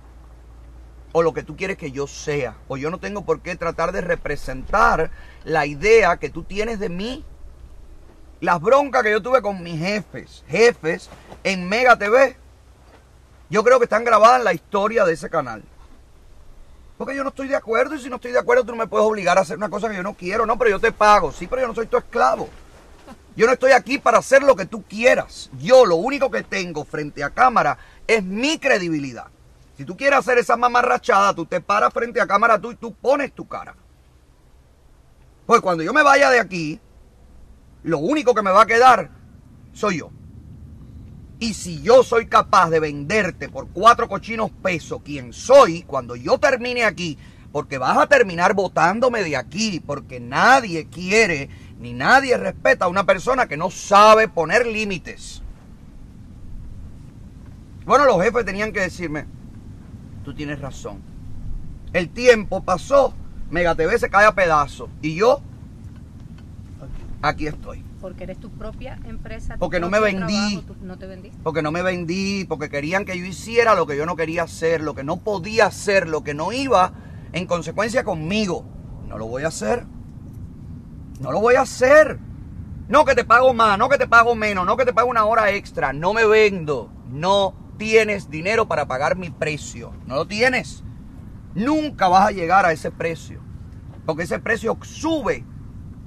O lo que tú quieres que yo sea. O yo no tengo por qué tratar de representar la idea que tú tienes de mí. Las broncas que yo tuve con mis jefes, jefes en Mega TV, yo creo que están grabadas en la historia de ese canal. Porque yo no estoy de acuerdo y si no estoy de acuerdo tú no me puedes obligar a hacer una cosa que yo no quiero. No, pero yo te pago. Sí, pero yo no soy tu esclavo. Yo no estoy aquí para hacer lo que tú quieras. Yo lo único que tengo frente a cámara es mi credibilidad. Si tú quieres hacer esa mamarrachada, tú te paras frente a cámara tú y tú pones tu cara. Pues cuando yo me vaya de aquí, lo único que me va a quedar soy yo. Y si yo soy capaz de venderte por cuatro cochinos pesos quien soy, cuando yo termine aquí, porque vas a terminar votándome de aquí, porque nadie quiere ni nadie respeta a una persona que no sabe poner límites. Bueno, los jefes tenían que decirme, tú tienes razón. El tiempo pasó, Mega TV se cae a pedazos y yo aquí estoy. Porque eres tu propia empresa. tu Porque no me vendí. trabajo, no te vendiste. porque no me vendí, porque querían que yo hiciera lo que yo no quería hacer, lo que no podía hacer, lo que no iba en consecuencia conmigo. No lo voy a hacer. No lo voy a hacer. No que te pago más, no que te pago menos, no que te pago una hora extra. No me vendo. No tienes dinero para pagar mi precio. No lo tienes. Nunca vas a llegar a ese precio. Porque ese precio sube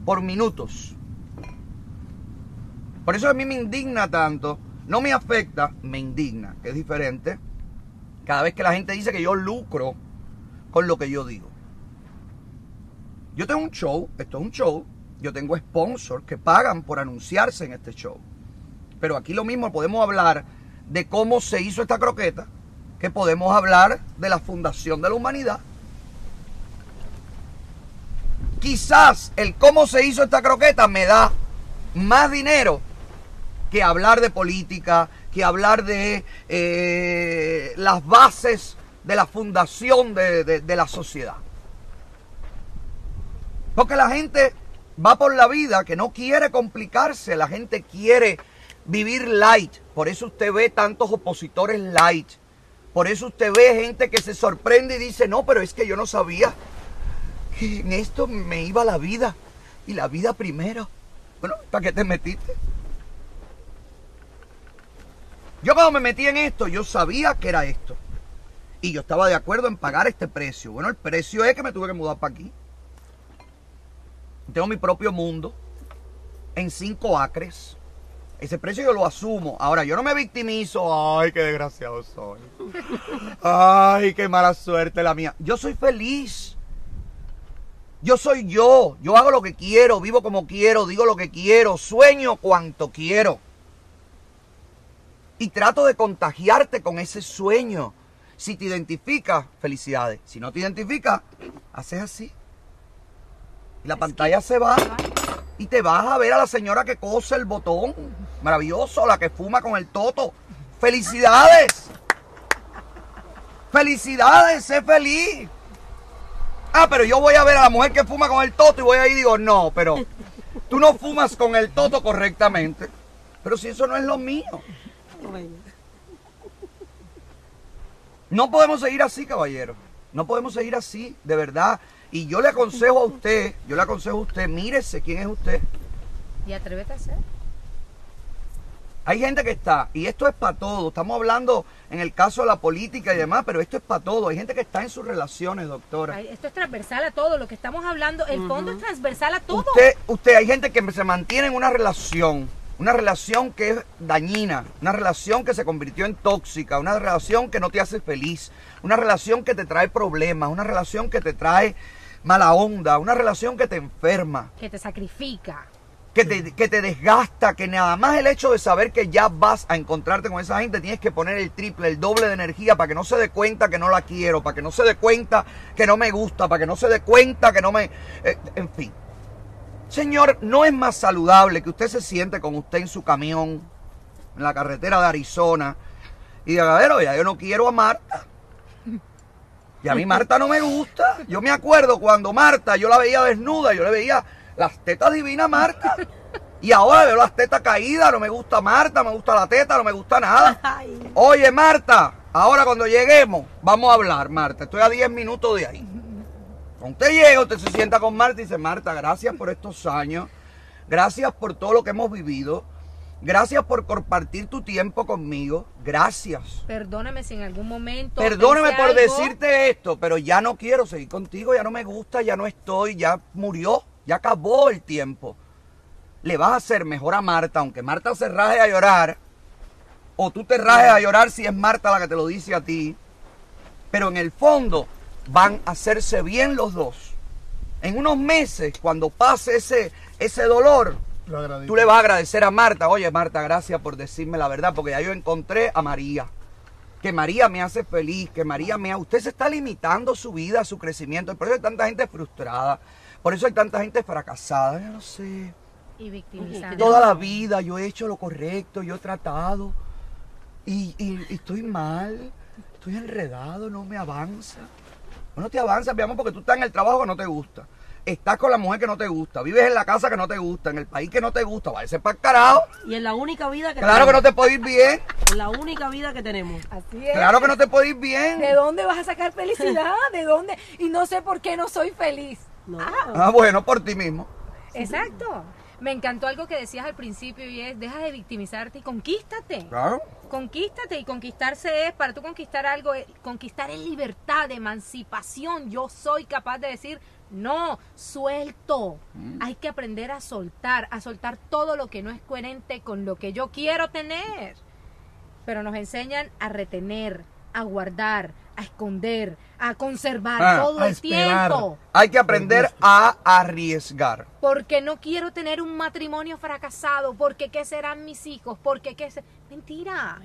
por minutos. Por eso a mí me indigna tanto, no me afecta, me indigna, que es diferente, cada vez que la gente dice que yo lucro con lo que yo digo. Yo tengo un show, esto es un show, yo tengo sponsors que pagan por anunciarse en este show. Pero aquí lo mismo, podemos hablar de cómo se hizo esta croqueta, que podemos hablar de la fundación de la humanidad. Quizás el cómo se hizo esta croqueta me da más dinero que hablar de política, que hablar de eh, las bases de la fundación de, de- de la sociedad. Porque la gente va por la vida que no quiere complicarse, la gente quiere vivir light. Por eso usted ve tantos opositores light. Por eso usted ve gente que se sorprende y dice, no, pero es que yo no sabía que en esto me iba la vida. Y la vida primero. Bueno, ¿para qué te metiste? Yo cuando me metí en esto, yo sabía que era esto. Y yo estaba de acuerdo en pagar este precio. Bueno, el precio es que me tuve que mudar para aquí. Tengo mi propio mundo en cinco acres. Ese precio yo lo asumo. Ahora, yo no me victimizo. Ay, qué desgraciado soy. Ay, qué mala suerte la mía. Yo soy feliz. Yo soy yo. Yo hago lo que quiero, vivo como quiero, digo lo que quiero, sueño cuanto quiero. Y trato de contagiarte con ese sueño. Si te identifica, felicidades. Si no te identifica, haces así. Y la pantalla se va y te vas a ver a la señora que cose el botón. Maravilloso, la que fuma con el toto. ¡Felicidades! ¡Felicidades! ¡Sé feliz! Ah, pero yo voy a ver a la mujer que fuma con el toto y voy ahí y digo, no, pero tú no fumas con el toto correctamente. Pero si eso no es lo mío. Bueno, No podemos seguir así, caballero. No podemos seguir así, de verdad. Y yo le aconsejo a usted, yo le aconsejo a usted, mírese quién es usted. Y atrévete a hacer. Hay gente que está, y esto es para todo, estamos hablando en el caso de la política y demás, pero esto es para todo. Hay gente que está en sus relaciones, doctora. Ay, Esto es transversal a todo lo que estamos hablando. El fondo es transversal a todo. Usted, usted, hay gente que se mantiene en una relación, una relación que es dañina, una relación que se convirtió en tóxica, una relación que no te hace feliz, una relación que te trae problemas, una relación que te trae mala onda, una relación que te enferma. Que te sacrifica. que te, que te desgasta, que nada más el hecho de saber que ya vas a encontrarte con esa gente, tienes que poner el triple, el doble de energía para que no se dé cuenta que no la quiero, para que no se dé cuenta que no me gusta, para que no se dé cuenta que no me... eh, en fin. Señor, no es más saludable que usted se siente con usted en su camión, en la carretera de Arizona, y diga, a ver, oye, yo no quiero a Marta. Y a mí Marta no me gusta. Yo me acuerdo cuando Marta, yo la veía desnuda, yo le veía las tetas divinas a Marta. Y ahora veo las tetas caídas, no me gusta Marta, me gusta la teta, no me gusta nada. Oye, Marta, ahora cuando lleguemos, vamos a hablar, Marta. Estoy a 10 minutos de ahí. Cuando usted llega, usted se sienta con Marta y dice, Marta, gracias por estos años. Gracias por todo lo que hemos vivido. Gracias por compartir tu tiempo conmigo. Gracias. Perdóname si en algún momento. Perdóname por algo. decirte esto, pero ya no quiero seguir contigo, ya no me gusta, ya no estoy, ya murió, ya acabó el tiempo. Le vas a hacer mejor a Marta, aunque Marta se raje a llorar, o tú te rajes a llorar si es Marta la que te lo dice a ti, pero en el fondo van a hacerse bien los dos. En unos meses, cuando pase ese, ese dolor. Tú le vas a agradecer a Marta, oye Marta, gracias por decirme la verdad, porque ya yo encontré a María. Que María me hace feliz, que María me... ha- Usted se está limitando su vida, su crecimiento. y Por eso hay tanta gente frustrada, por eso hay tanta gente fracasada. Yo no sé. Y victimizando. Toda la vida yo he hecho lo correcto, yo he tratado. Y, y- y estoy mal, estoy enredado, no me avanza. No te avanza, mi amor, porque tú estás en el trabajo que no te gusta. Estás con la mujer que no te gusta, vives en la casa que no te gusta, en el país que no te gusta, va a ser para el carajo. y es la única vida que Claro que no te puede ir bien. La única vida que tenemos. Así es. Claro que no te puede ir bien. ¿De dónde vas a sacar felicidad? ¿De dónde? Y no sé por qué no soy feliz. No. Ah, bueno, por ti mismo. Exacto. Me encantó algo que decías al principio y es, deja de victimizarte y conquístate. Claro. Conquístate y conquistarse es, para tú conquistar algo, eh, conquistar es libertad, emancipación. Yo soy capaz de decir, No, suelto. Mm. Hay que aprender a soltar, a soltar todo lo que no es coherente con lo que yo quiero tener. Pero nos enseñan a retener, a guardar, a esconder, a conservar Ah, todo a el esperar. tiempo. Hay que aprender a arriesgar. Porque no quiero tener un matrimonio fracasado, porque qué serán mis hijos, porque qué se... Mentira.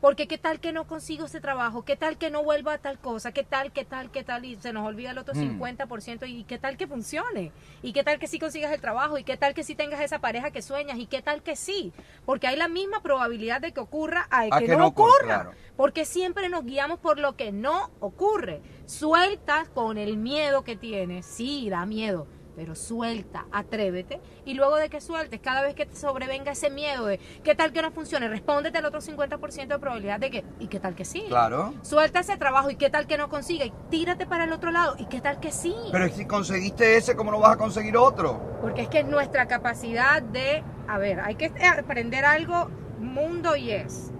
Porque qué tal que no consigo ese trabajo, qué tal que no vuelva a tal cosa, qué tal, qué tal, qué tal, y se nos olvida el otro Mm. 50% y qué tal que funcione, y qué tal que sí consigas el trabajo, y qué tal que sí tengas esa pareja que sueñas, y qué tal que sí, porque hay la misma probabilidad de que ocurra a, A que, que no no ocurra, claro. porque siempre nos guiamos por lo que no ocurre. Sueltas con el miedo que tienes, sí, da miedo, pero suelta, atrévete y luego de que sueltes, cada vez que te sobrevenga ese miedo de qué tal que no funcione, respóndete al otro 50% de probabilidad de que y qué tal que sí. Claro. Suelta ese trabajo y qué tal que no consiga y tírate para el otro lado y qué tal que sí. Pero si conseguiste ese, ¿cómo no vas a conseguir otro? Porque es que es nuestra capacidad de, a ver, hay que aprender algo mundo y es.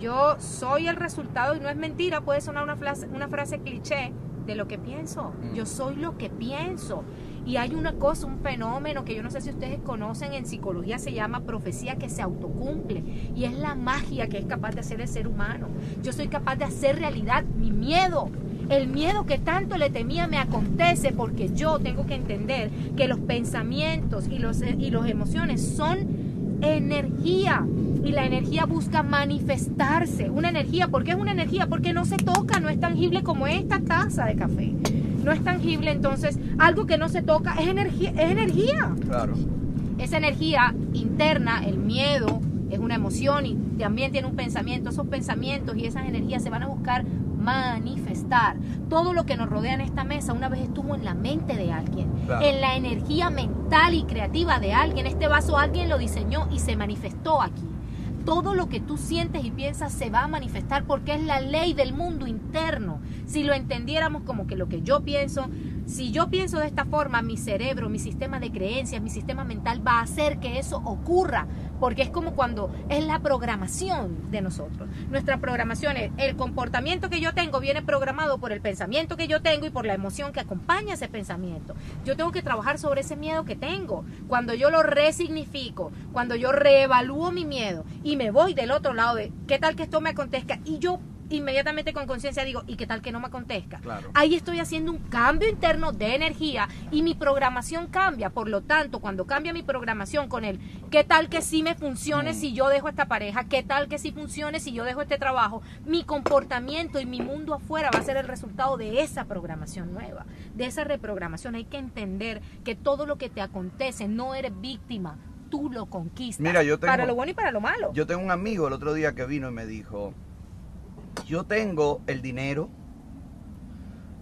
Yo soy el resultado y no es mentira, puede sonar una frase, una frase cliché de lo que pienso. Mm. Yo soy lo que pienso. Y hay una cosa, un fenómeno que yo no sé si ustedes conocen en psicología, se llama profecía que se autocumple. Y es la magia que es capaz de hacer el ser humano. Yo soy capaz de hacer realidad mi miedo. El miedo que tanto le temía me acontece porque yo tengo que entender que los pensamientos y los, y emociones son energía. Y la energía busca manifestarse. Una energía, ¿por qué es una energía? Porque no se toca, no es tangible como esta taza de café. No es tangible, entonces algo que no se toca es energía. Es energía Claro. esa energía interna, el miedo, es una emoción y también tiene un pensamiento. Esos pensamientos y esas energías se van a buscar manifestar. Todo lo que nos rodea en esta mesa una vez estuvo en la mente de alguien, Claro. en la energía mental y creativa de alguien. Este vaso alguien lo diseñó y se manifestó aquí. Todo lo que tú sientes y piensas se va a manifestar porque es la ley del mundo interno. Si lo entendiéramos como que lo que yo pienso, si yo pienso de esta forma, mi cerebro, mi sistema de creencias, mi sistema mental va a hacer que eso ocurra. Porque es como cuando es la programación de nosotros. Nuestra programación es el comportamiento que yo tengo viene programado por el pensamiento que yo tengo y por la emoción que acompaña ese pensamiento. Yo tengo que trabajar sobre ese miedo que tengo. Cuando yo lo resignifico, cuando yo reevalúo mi miedo y me voy del otro lado de qué tal que esto me acontezca y yo inmediatamente con conciencia digo, ¿y qué tal que no me acontezca? Claro. Ahí estoy haciendo un cambio interno de energía y mi programación cambia. Por lo tanto, cuando cambia mi programación con el qué tal que sí me funcione Mm. si yo dejo esta pareja, qué tal que sí funcione si yo dejo este trabajo, mi comportamiento y mi mundo afuera va a ser el resultado de esa programación nueva, de esa reprogramación. Hay que entender que todo lo que te acontece no eres víctima, tú lo conquistas. Mira, yo tengo- Para lo bueno y para lo malo. Yo tengo un amigo el otro día que vino y me dijo, yo tengo el dinero,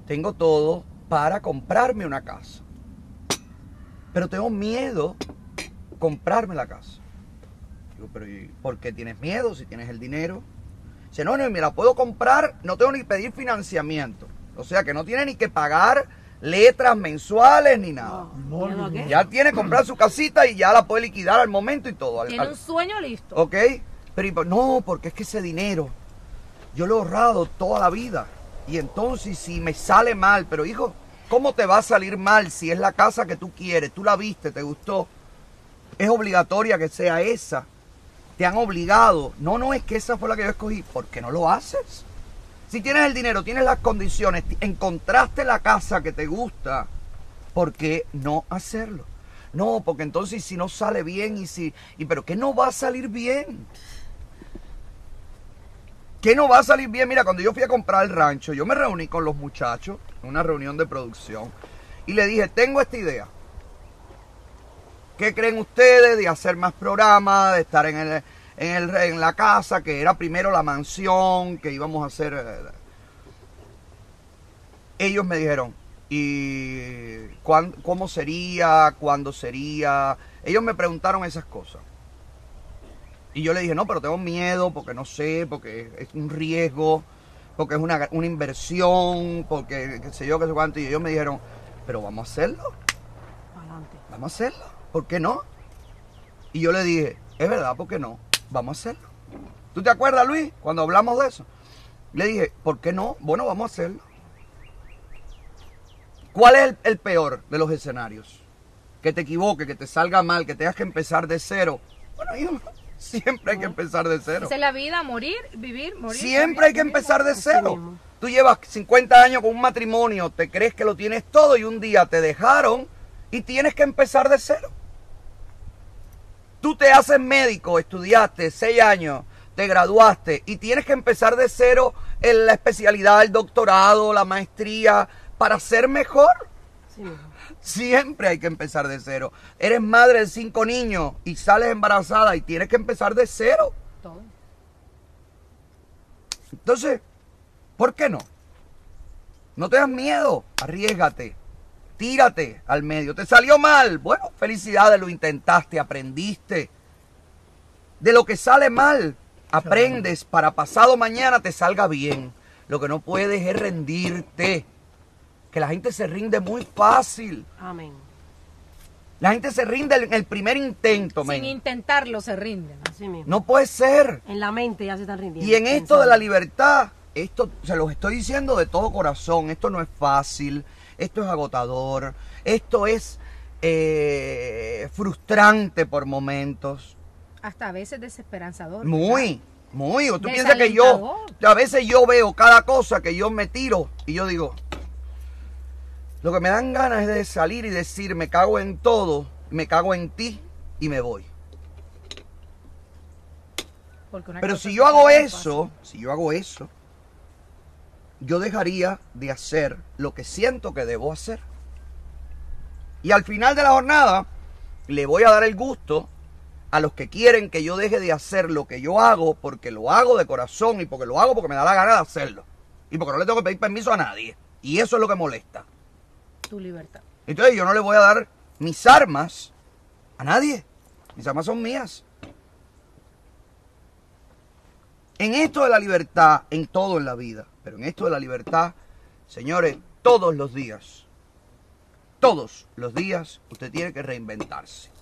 tengo todo para comprarme una casa, pero tengo miedo comprarme la casa. Digo, pero ¿y por qué tienes miedo si tienes el dinero? Dice, no, no, me la puedo comprar, no tengo ni que pedir financiamiento. O sea que no tiene ni que pagar letras mensuales ni nada. No, ¿miedo a qué? Ya tiene que comprar su casita y ya la puede liquidar al momento y todo. Tiene al- un sueño listo. ¿Ok? Pero no, porque es que ese dinero yo lo he ahorrado toda la vida. Y entonces si me sale mal, pero hijo, ¿cómo te va a salir mal si es la casa que tú quieres? Tú la viste, te gustó. Es obligatoria que sea esa. Te han obligado. No, no, es que esa fue la que yo escogí. ¿Por qué no lo haces? Si tienes el dinero, tienes las condiciones, encontraste la casa que te gusta, ¿por qué no hacerlo? No, porque entonces si no sale bien y si... Y pero ¿qué no va a salir bien? ¿Qué no va a salir bien? Mira, cuando yo fui a comprar el rancho, yo me reuní con los muchachos en una reunión de producción y le dije, tengo esta idea. ¿Qué creen ustedes de hacer más programas, de estar en, el, en, el- en la casa, que era primero la mansión, que íbamos a hacer... eh, Ellos me dijeron, ¿y cuán- cómo sería? ¿Cuándo sería? Ellos me preguntaron esas cosas. Y yo le dije, no, pero tengo miedo porque no sé, porque es un riesgo, porque es una, una inversión, porque qué sé yo, qué sé cuánto. Y ellos me dijeron, pero vamos a hacerlo. Adelante. Vamos a hacerlo. ¿Por qué no? Y yo le dije, es verdad, ¿por qué no? Vamos a hacerlo. ¿Tú te acuerdas, Luis, cuando hablamos de eso? Le dije, ¿por qué no? Bueno, vamos a hacerlo. ¿Cuál es el, el peor de los escenarios? Que te equivoque, que te salga mal, que tengas que empezar de cero. Bueno, hijo, siempre hay que empezar de cero. Esa es la vida, morir, vivir, morir. Siempre hay que empezar de cero. Tú llevas 50 años con un matrimonio, te crees que lo tienes todo y un día te dejaron y tienes que empezar de cero. Tú te haces médico, estudiaste 6 años, te graduaste y tienes que empezar de cero en la especialidad, el doctorado, la maestría, para ser mejor. Así mismo. Siempre hay que empezar de cero. Eres madre de cinco niños y sales embarazada y tienes que empezar de cero. Todo. Entonces, ¿por qué no? No te das miedo, arriesgate, tírate al medio. ¿Te salió mal? Bueno, felicidades, lo intentaste, aprendiste. De lo que sale mal, aprendes para pasado mañana te salga bien. Lo que no puedes es rendirte. Que la gente se rinde muy fácil. Amén. La gente se rinde en el primer intento, men. Sin intentarlo se rinden. Así mismo. No puede ser. En la mente ya se están rindiendo. Y en esto de la libertad, esto se los estoy diciendo de todo corazón, esto no es fácil, esto es agotador, esto es eh, frustrante por momentos, Hasta a veces desesperanzador. muy, muy. Tú piensas que yo, a veces yo veo cada cosa que yo me tiro y yo digo, lo que me dan ganas es de salir y decir, me cago en todo, me cago en ti y me voy. Pero si yo hago eso, si yo hago eso, yo dejaría de hacer lo que siento que debo hacer. Y al final de la jornada, le voy a dar el gusto a los que quieren que yo deje de hacer lo que yo hago porque lo hago de corazón y porque lo hago porque me da la gana de hacerlo. Y porque no le tengo que pedir permiso a nadie. Y eso es lo que molesta. Tu libertad. Entonces yo no le voy a dar mis armas a nadie. Mis armas son mías. En esto de la libertad, en todo en la vida, pero en esto de la libertad, señores, todos los días, todos los días, usted tiene que reinventarse.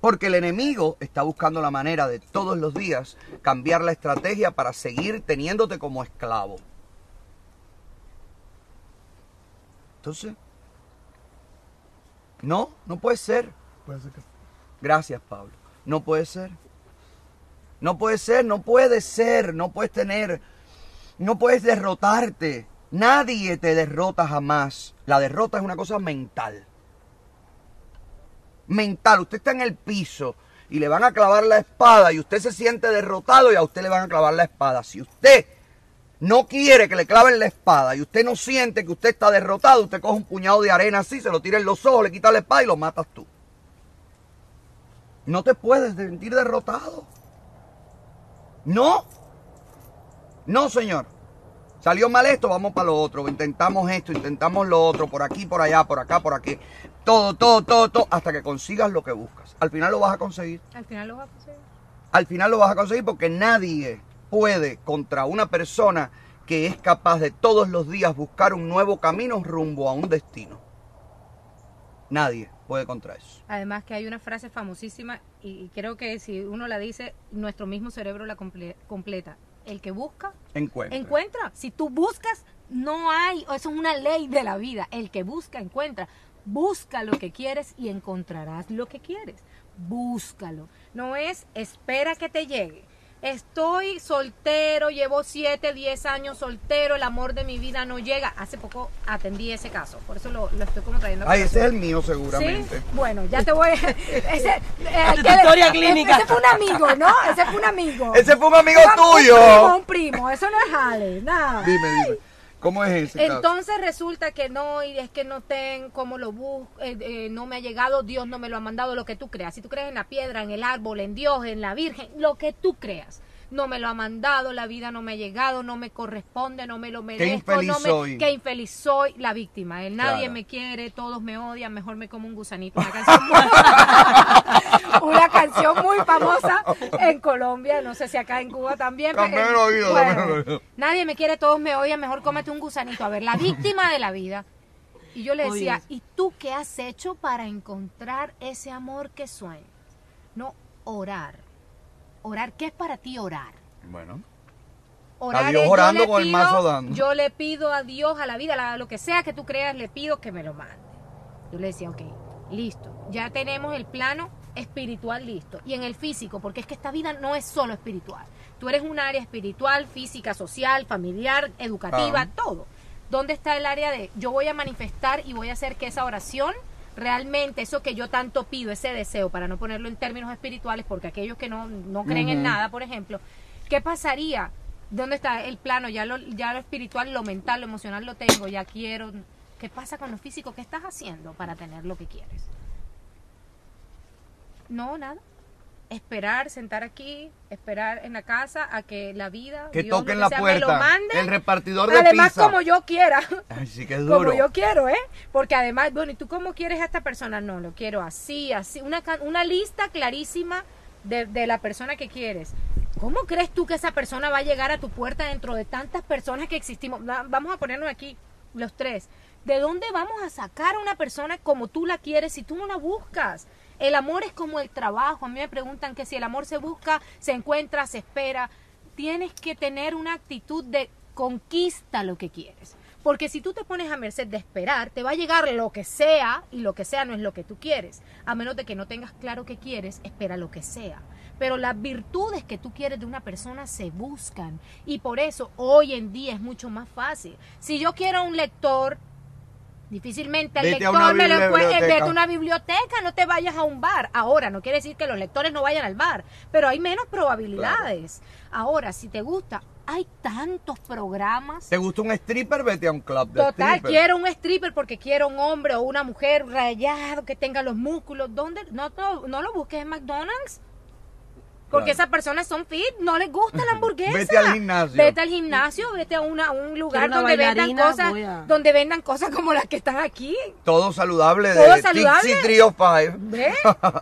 Porque el enemigo está buscando la manera de todos los días cambiar la estrategia para seguir teniéndote como esclavo. Entonces, no, no puede ser. Puede ser que Gracias, Pablo. No puede ser. No puede ser, no puede ser, no puedes tener, no puedes derrotarte. Nadie te derrota jamás. La derrota es una cosa mental. Mental. Usted está en el piso y le van a clavar la espada y usted se siente derrotado y a usted le van a clavar la espada. Si usted no quiere que le claven la espada y usted no siente que usted está derrotado, usted coge un puñado de arena así, se lo tira en los ojos, le quita la espada y lo matas tú. No te puedes sentir derrotado. No. No, señor. Salió mal esto, vamos para lo otro. Intentamos esto, intentamos lo otro, por aquí, por allá, por acá, por aquí. Todo, todo, todo, todo, hasta que consigas lo que buscas. Al final lo vas a conseguir. Al final lo vas a conseguir. Al final lo vas a conseguir porque nadie puede contra una persona que es capaz de todos los días buscar un nuevo camino rumbo a un destino. Nadie puede contra eso. Además que hay una frase famosísima y, creo que si uno la dice, nuestro mismo cerebro la comple- completa. El que busca, Encuentra. encuentra. Si tú buscas, no hay, eso es una ley de la vida. El que busca, encuentra. Busca lo que quieres y encontrarás lo que quieres. Búscalo. No es espera que te llegue. Estoy soltero, llevo 7, 10 años soltero, el amor de mi vida no llega. Hace poco atendí ese caso, por eso lo, lo estoy como trayendo. a Ay, ese es el mío seguramente. Sí, bueno, ya te voy. Ese, eh, Tu que- historia clínica. Ese fue un amigo, ¿no? Ese fue un amigo. Ese fue un amigo Un primo, tuyo. un primo, eso no es jale, nada. Dime, dime. ¿Cómo es? Entonces resulta que no, y es que no ten cómo lo busco, no me ha llegado, Dios no me lo ha mandado, lo que tú creas. Si tú crees en la piedra, en el árbol, en Dios, en la Virgen, lo que tú creas. No me lo ha mandado, la vida no me ha llegado, no me corresponde, no me lo merezco, infeliz no me, soy. qué infeliz soy, la víctima. El nadie Claro. me quiere, todos me odian, mejor me como un gusanito. Una canción muy, una canción muy famosa en Colombia, no sé si acá en Cuba también. He oído, bueno. Nadie me quiere, todos me odian, mejor cómete un gusanito. A ver, la víctima de la vida. Y yo le Oye. decía, ¿y tú qué has hecho para encontrar ese amor que sueñas? No, orar. Orar, ¿qué es para ti orar? Bueno, Orar A Dios es, orando le con el pido- mazo dando. Yo le pido a Dios, a la vida, a lo que sea que tú creas, le pido que me lo mande. Yo le decía, ok, listo. Ya tenemos el plano espiritual listo. Y en el físico, porque es que esta vida no es solo espiritual. Tú eres un área espiritual, física, social, familiar, educativa, Ah. todo. ¿Dónde está el área de yo voy a manifestar y voy a hacer que esa oración realmente, eso que yo tanto pido, ese deseo, para no ponerlo en términos espirituales, porque aquellos que no, no creen en nada, por ejemplo, ¿qué pasaría? ¿Dónde está el plano? Ya lo, ya lo espiritual, lo mental, lo emocional lo tengo, ya quiero. ¿Qué pasa con lo físico? ¿Qué estás haciendo para tener lo que quieres? No, nada. Esperar, sentar aquí, esperar en la casa a que la vida, Que Dios, toquen la sea, me lo puerta. mande. El repartidor de Además, pizza. como yo quiera. Ay, sí que es duro. Como yo quiero, ¿eh? Porque además, bueno, ¿y tú cómo quieres a esta persona? No, lo quiero así, así. Una, una lista clarísima de, de la persona que quieres. ¿Cómo crees tú que esa persona va a llegar a tu puerta dentro de tantas personas que existimos? Va- Vamos a ponernos aquí, los tres. ¿De dónde vamos a sacar a una persona como tú la quieres si tú no la buscas? El amor es como el trabajo. A mí me preguntan que si el amor se busca, se encuentra, se espera. Tienes que tener una actitud de conquista lo que quieres. Porque si tú te pones a merced de esperar, te va a llegar lo que sea y lo que sea no es lo que tú quieres. A menos de que no tengas claro qué quieres, espera lo que sea. Pero las virtudes que tú quieres de una persona se buscan. Y por eso hoy en día es mucho más fácil. Si yo quiero un lector, difícilmente el Vete lector me lo biblioteca. Vete a una biblioteca, no te vayas a un bar. Ahora, no quiere decir que los lectores no vayan al bar, pero hay menos probabilidades. Ahora, si te gusta, hay tantos programas. ¿Te gusta un stripper? Vete a un club de Total, stripper. quiero un stripper porque quiero un hombre o una mujer rayado que tenga los músculos. ¿Dónde? No, no, no lo busques en McDonald's. Porque Claro. esas personas son fit, no les gusta la hamburguesa. Vete al gimnasio. Vete al gimnasio, vete a, una, a un lugar donde vendan cosas, a- donde vendan cosas como las que están aquí. Todo saludable Todo de saludable. Tixi Trio 5. ¿Ve?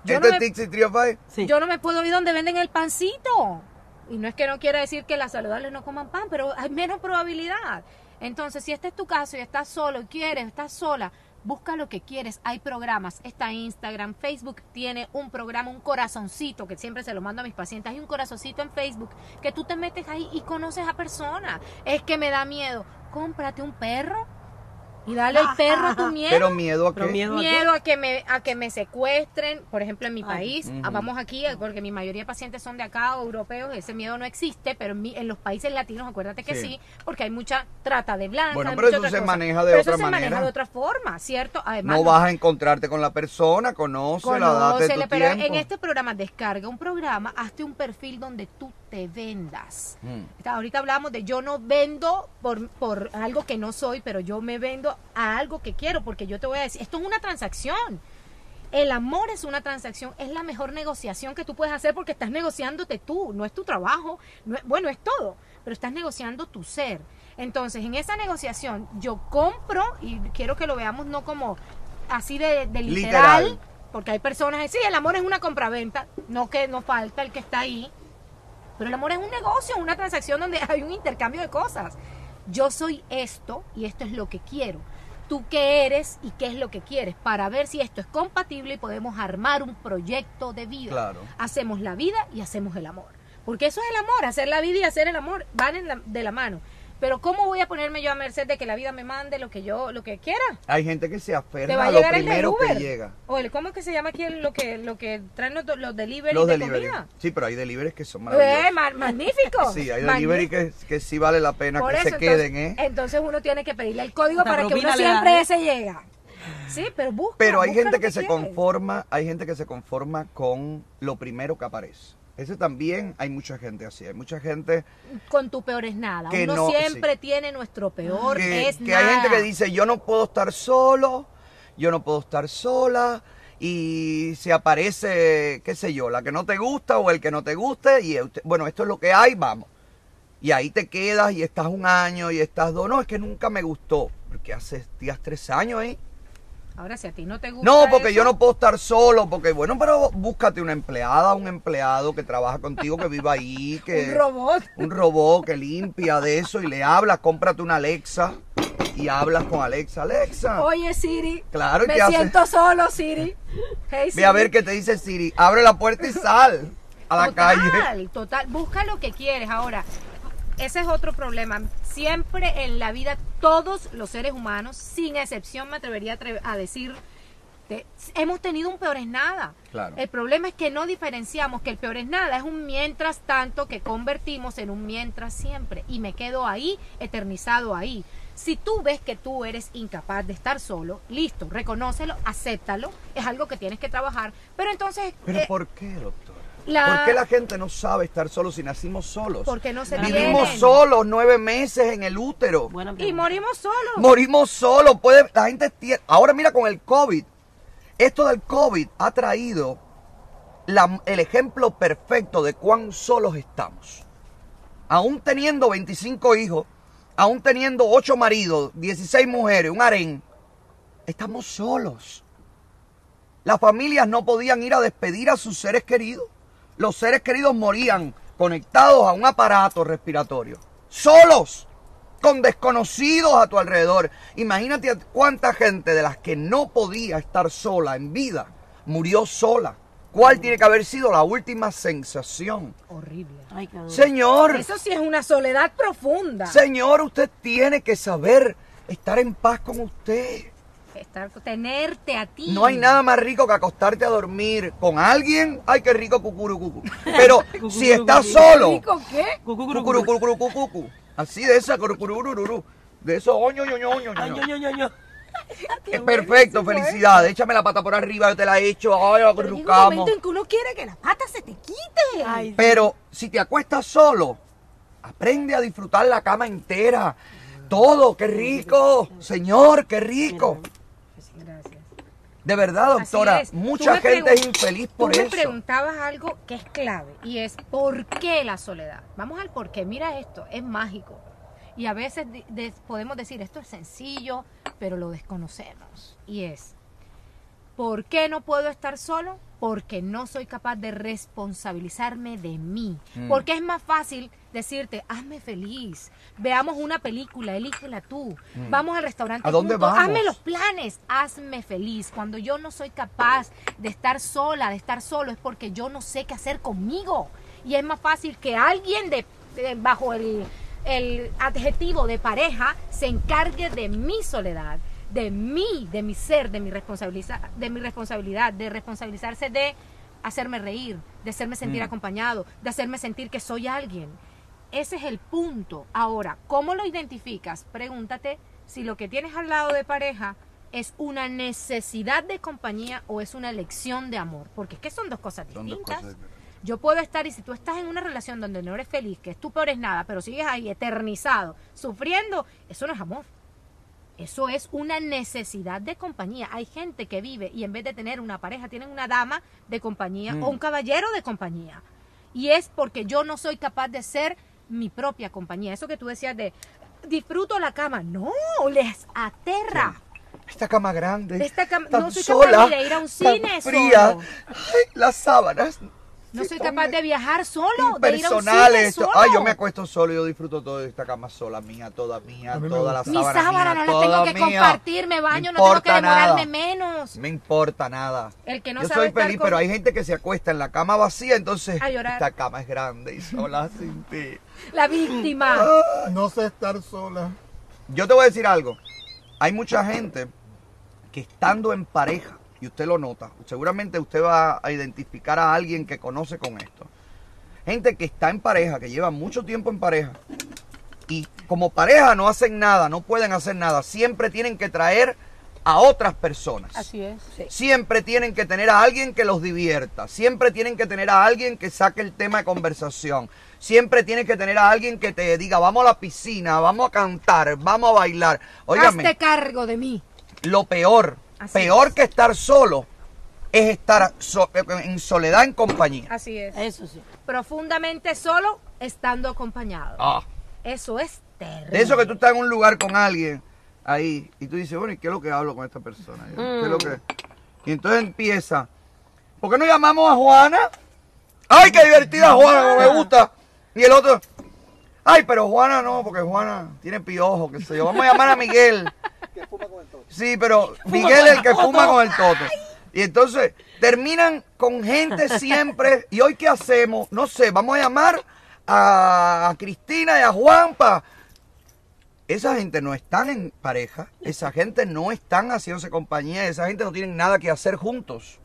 Yo ¿Este no es Tixi Trio 5? Sí. Yo no me puedo ir donde venden el pancito. Y no es que no quiera decir que las saludables no coman pan, pero hay menos probabilidad. Entonces, si este es tu caso y estás solo y quieres, estás sola, busca lo que quieres. Hay programas. Está Instagram, Facebook tiene un programa, un corazoncito, que siempre se lo mando a mis pacientes. Hay un corazoncito en Facebook que tú te metes ahí y conoces a personas. Es que me da miedo. Cómprate un perro y dale al perro a tu miedo. Pero miedo a Pero que... miedo. Miedo a que me a que me secuestren, por ejemplo en mi Ay. país, Ujú. ah, vamos aquí porque mi mayoría de pacientes son de acá o europeos, ese miedo no existe, pero en, mi- en los países latinos acuérdate que sí. Sí. porque hay mucha trata de blancas, Bueno, pero eso se cosa. maneja de Pero otra eso se maneja manera. de otra forma, ¿cierto? Además, No vas a encontrarte con la persona, conócela, date Conócele, tu pero tiempo. en este programa descarga un programa, hazte un perfil donde tú te vendas. Mm. Ahorita hablamos de yo no vendo por, por algo que no soy, pero yo me vendo a algo que quiero, porque yo te voy a decir, esto es una transacción. El amor es una transacción, es la mejor negociación que tú puedes hacer porque estás negociándote tú, no es tu trabajo, no es- bueno, es todo, pero estás negociando tu ser. Entonces, en esa negociación, yo compro, y quiero que lo veamos no como así de, de literal, Literal. porque hay personas que sí, el amor es una compraventa, no que no falta el que está ahí, pero el amor es un negocio, una transacción donde hay un intercambio de cosas. Yo soy esto y esto es lo que quiero. Tú qué eres y qué es lo que quieres para ver si esto es compatible y podemos armar un proyecto de vida. Claro. Hacemos la vida y hacemos el amor. Porque eso es el amor, hacer la vida y hacer el amor van en la- de la mano. Pero ¿cómo voy a ponerme yo a merced de que la vida me mande lo que yo, lo que quiera? Hay gente que se Te aferra va a a lo primero que llega. O el, ¿cómo es que se llama aquí el- lo que lo que traen los, los delivery Los de delivery. comida? Sí, pero hay deliveries que son Eh, maravillosos. ma- magnífico. Sí, hay delivery que, que sí vale la pena Por que eso, se queden, ¿eh? entonces, entonces uno tiene que pedirle el código La para que uno siempre ¿eh? ese llega. Sí, pero busca. Pero hay busca gente lo que se conforma, hay gente que se conforma con lo primero que aparece. Ese también hay mucha gente así, hay mucha gente Con tu peor es nada. Que uno no, siempre sí. tiene nuestro peor que, es que nada. hay gente que dice yo no puedo estar solo, yo no puedo estar sola y se aparece, qué sé yo, la que no te gusta o el que no te guste y usted- bueno, esto es lo que hay, vamos. Y ahí te quedas y estás un año y estás dos, no, es que nunca me gustó, porque hace días tres años ahí. Ahora, si a ti no te gusta. No, porque eso, yo no puedo estar solo, porque bueno, pero búscate una empleada, un empleado que trabaja contigo, que viva ahí, que Un robot. un robot que limpia de eso y le hablas, cómprate una Alexa y hablas con Alexa, Alexa. Oye, Siri. Claro, ¿y Me hace? siento solo, Siri. Hey, Ve a Siri. ver qué te dice Siri, abre la puerta y sal a la total, calle. Total, busca lo que quieres. Ahora, ese es otro problema. Siempre en la vida, todos los seres humanos, sin excepción, me atrevería a, decir, te- hemos tenido un peor es nada. Claro. El problema es que no diferenciamos que el peor es nada, es un mientras tanto que convertimos en un mientras siempre. Y me quedo ahí, eternizado ahí. Si tú ves que tú eres incapaz de estar solo, listo, reconócelo, acéptalo, es algo que tienes que trabajar. Pero entonces... ¿Pero eh, por qué, doctora? La- ¿Por qué la gente no sabe estar solo si nacimos solos? Porque no se Vivimos solos nueve meses en el útero. Y morimos solos. Morimos solos. Puede, la gente Ahora mira con el COVID. Esto del COVID ha traído la- el ejemplo perfecto de cuán solos estamos. Aún teniendo 25 hijos, aún teniendo 8 maridos, 16 mujeres, un harén, estamos solos. Las familias no podían ir a despedir a sus seres queridos. Los seres queridos morían conectados a un aparato respiratorio. Solos, con desconocidos a tu alrededor. Imagínate cuánta gente de las que no podía estar sola en vida murió sola. ¿Cuál tiene que haber sido la última sensación? Horrible. Ay. Señor, Eso sí es una soledad profunda. Señor, usted tiene que saber estar en paz con usted. Estar, tenerte a ti. No hay nada más rico que acostarte a dormir con alguien. Ay, qué rico cucuru cucu. Pero si estás solo, ¿Rico qué? Cucú, cucú, cucuru cucú. cucuru cucu, cucu. Así de esa curururururu. De esos oño ño ño ño Ay, ño. ño, ño, ño, ño. Es perfecto, felicidades. Échame la pata por arriba, yo te la echo. Ay, la Pero llega un momento en que uno quiere que la pata se te quite. Ay, Pero si te acuestas solo, aprende a disfrutar la cama entera. Todo, qué rico. Señor, qué rico. De verdad, doctora, mucha gente es infeliz por Tú me eso. preguntabas algo que es clave y es ¿por qué la soledad? Vamos al por qué. Mira esto, es mágico. Y a veces podemos decir esto es sencillo, pero lo desconocemos. Y es ¿por qué no puedo estar solo? Porque no soy capaz de responsabilizarme de mí. Mm. Porque es más fácil decirte, hazme feliz, veamos una película, elígela tú, vamos al restaurante Mm. ¿A dónde juntos, vamos? hazme los planes, hazme feliz. Cuando yo no soy capaz de estar sola, de estar solo, es porque yo no sé qué hacer conmigo. Y es más fácil que alguien de, de- bajo el, el adjetivo de pareja se encargue de mi soledad, de mí, de mi ser, de mi, responsabiliza- de mi responsabilidad, de responsabilizarse de hacerme reír, de hacerme sentir Mm. acompañado, de hacerme sentir que soy alguien. Ese es el punto. Ahora, ¿cómo lo identificas? Pregúntate si lo que tienes al lado de pareja es una necesidad de compañía o es una elección de amor. Porque es que son dos cosas dos distintas. Yo puedo estar y si tú estás en una relación donde no eres feliz, que es tu peor es nada, pero sigues ahí eternizado, sufriendo, eso no es amor. Eso es una necesidad de compañía. Hay gente que vive y en vez de tener una pareja, tienen una dama de compañía Mm. o un caballero de compañía. Y es porque yo no soy capaz de ser mi propia compañía. Eso que tú decías de disfruto la cama. No, les aterra. Esta cama grande. Esta cama- tan no soy sola, de ir a un tan cine fría. Ay, las sábanas. No soy capaz de viajar solo, de ir a un cine solo. Ay, yo me acuesto solo y yo disfruto todo de esta cama sola, mía, toda mía, toda la gusta. Mi sábana sábana mía, no la toda tengo que mía. compartir, me baño, Me no tengo que demorarme nada. menos. Me importa nada. El que no yo sabe soy estar feliz, con- pero hay gente que se acuesta en la cama vacía, entonces A llorar. esta cama es grande y sola sin ti. La víctima. No sé estar sola. Yo te voy a decir algo. Hay mucha gente que estando en pareja, y usted lo nota, seguramente usted va a identificar a alguien que conoce con esto. Gente que está en pareja, que lleva mucho tiempo en pareja, y como pareja no hacen nada, no pueden hacer nada, siempre tienen que traer a otras personas. Así es. Siempre tienen que tener a alguien que los divierta. Siempre tienen que tener a alguien que saque el tema de conversación. Siempre tienen que tener a alguien que te diga, vamos a la piscina, vamos a cantar, vamos a bailar. Óigame, Hazte cargo de mí. lo peor, Así peor es. que estar solo, es estar so- en soledad en compañía. Así es. Eso sí. Profundamente solo, estando acompañado. Ah, Eso es terrible. de eso que tú estás en un lugar con alguien ahí y tú dices, bueno, ¿y qué es lo que hablo con esta persona? ¿Qué es lo que...? Y entonces empieza, ¿por qué no llamamos a Juana? ¡Ay, qué divertida Juana, como me gusta! Y el otro, ¡ay, pero Juana no, porque Juana tiene piojo, qué sé yo! Vamos a llamar a Miguel. Sí, pero Miguel es el que fuma con el toto. Y entonces terminan con gente siempre. ¿Y hoy qué hacemos? No sé, vamos a llamar a, a Cristina y a Juanpa. Esa gente no están en pareja, esa gente no están haciéndose compañía, esa gente no tienen nada que hacer juntos.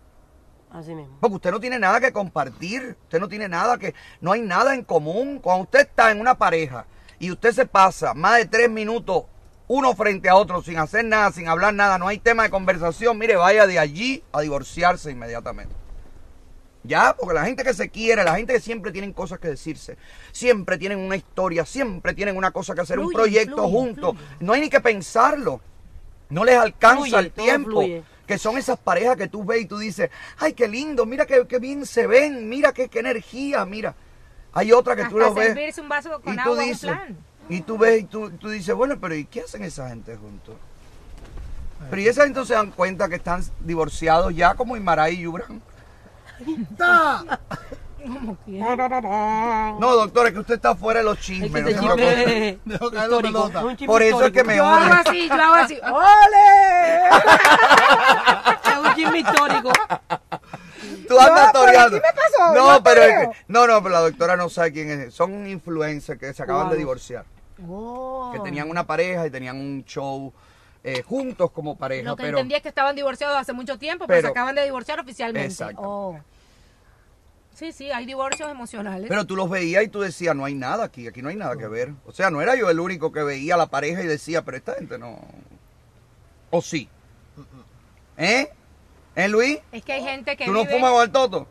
Así mismo. Porque usted no tiene nada que compartir, usted no tiene nada que, no hay nada en común. Cuando usted está en una pareja y usted se pasa más de tres minutos uno frente a otro sin hacer nada, sin hablar nada, no hay tema de conversación, mire, vaya de allí a divorciarse inmediatamente. Ya, porque la gente que se quiere, la gente que siempre tienen cosas que decirse, siempre tienen una historia, siempre tienen una cosa que hacer, un proyecto juntos. No hay ni que pensarlo. No les alcanza Fluye, el tiempo. fluye. Que son esas parejas que tú ves y tú dices, ay, qué lindo, mira qué, qué bien se ven, mira qué, qué energía, mira. Hay otra que tú Hasta lo ves. un vaso con y tú agua, un dices, plan. Y tú ves y tú, tú dices, bueno, pero ¿y qué hacen esa gente juntos? Pero y esa gente no se dan cuenta que están divorciados ya como Imaray y Yubran. No, doctor, es que usted está fuera de los Es chismes. que no chisme Dejo caer la pelota. es Por eso es que me Yo hago así, yo hago así. ¡Ole! Es un chisme histórico. Tú andas No, pero toreando. aquí me pasó, No, pero es no, no, pero la doctora no sabe quién es. Son influencers que se acaban de divorciar. Oh. Que tenían una pareja y tenían un show eh, juntos como pareja. Lo que pero entendí es que estaban divorciados hace mucho tiempo, pero, Pero- se acaban de divorciar oficialmente. Exacto. Oh. Sí, sí, hay divorcios emocionales. Pero tú los veías y tú decías, no hay nada aquí, aquí no hay nada que ver. O sea, no era yo el único que veía a la pareja y decía, pero esta gente no. ¿O sí? ¿Eh? ¿Eh, Luis? es que hay gente que ¿Tú no vive, fumas con el toto?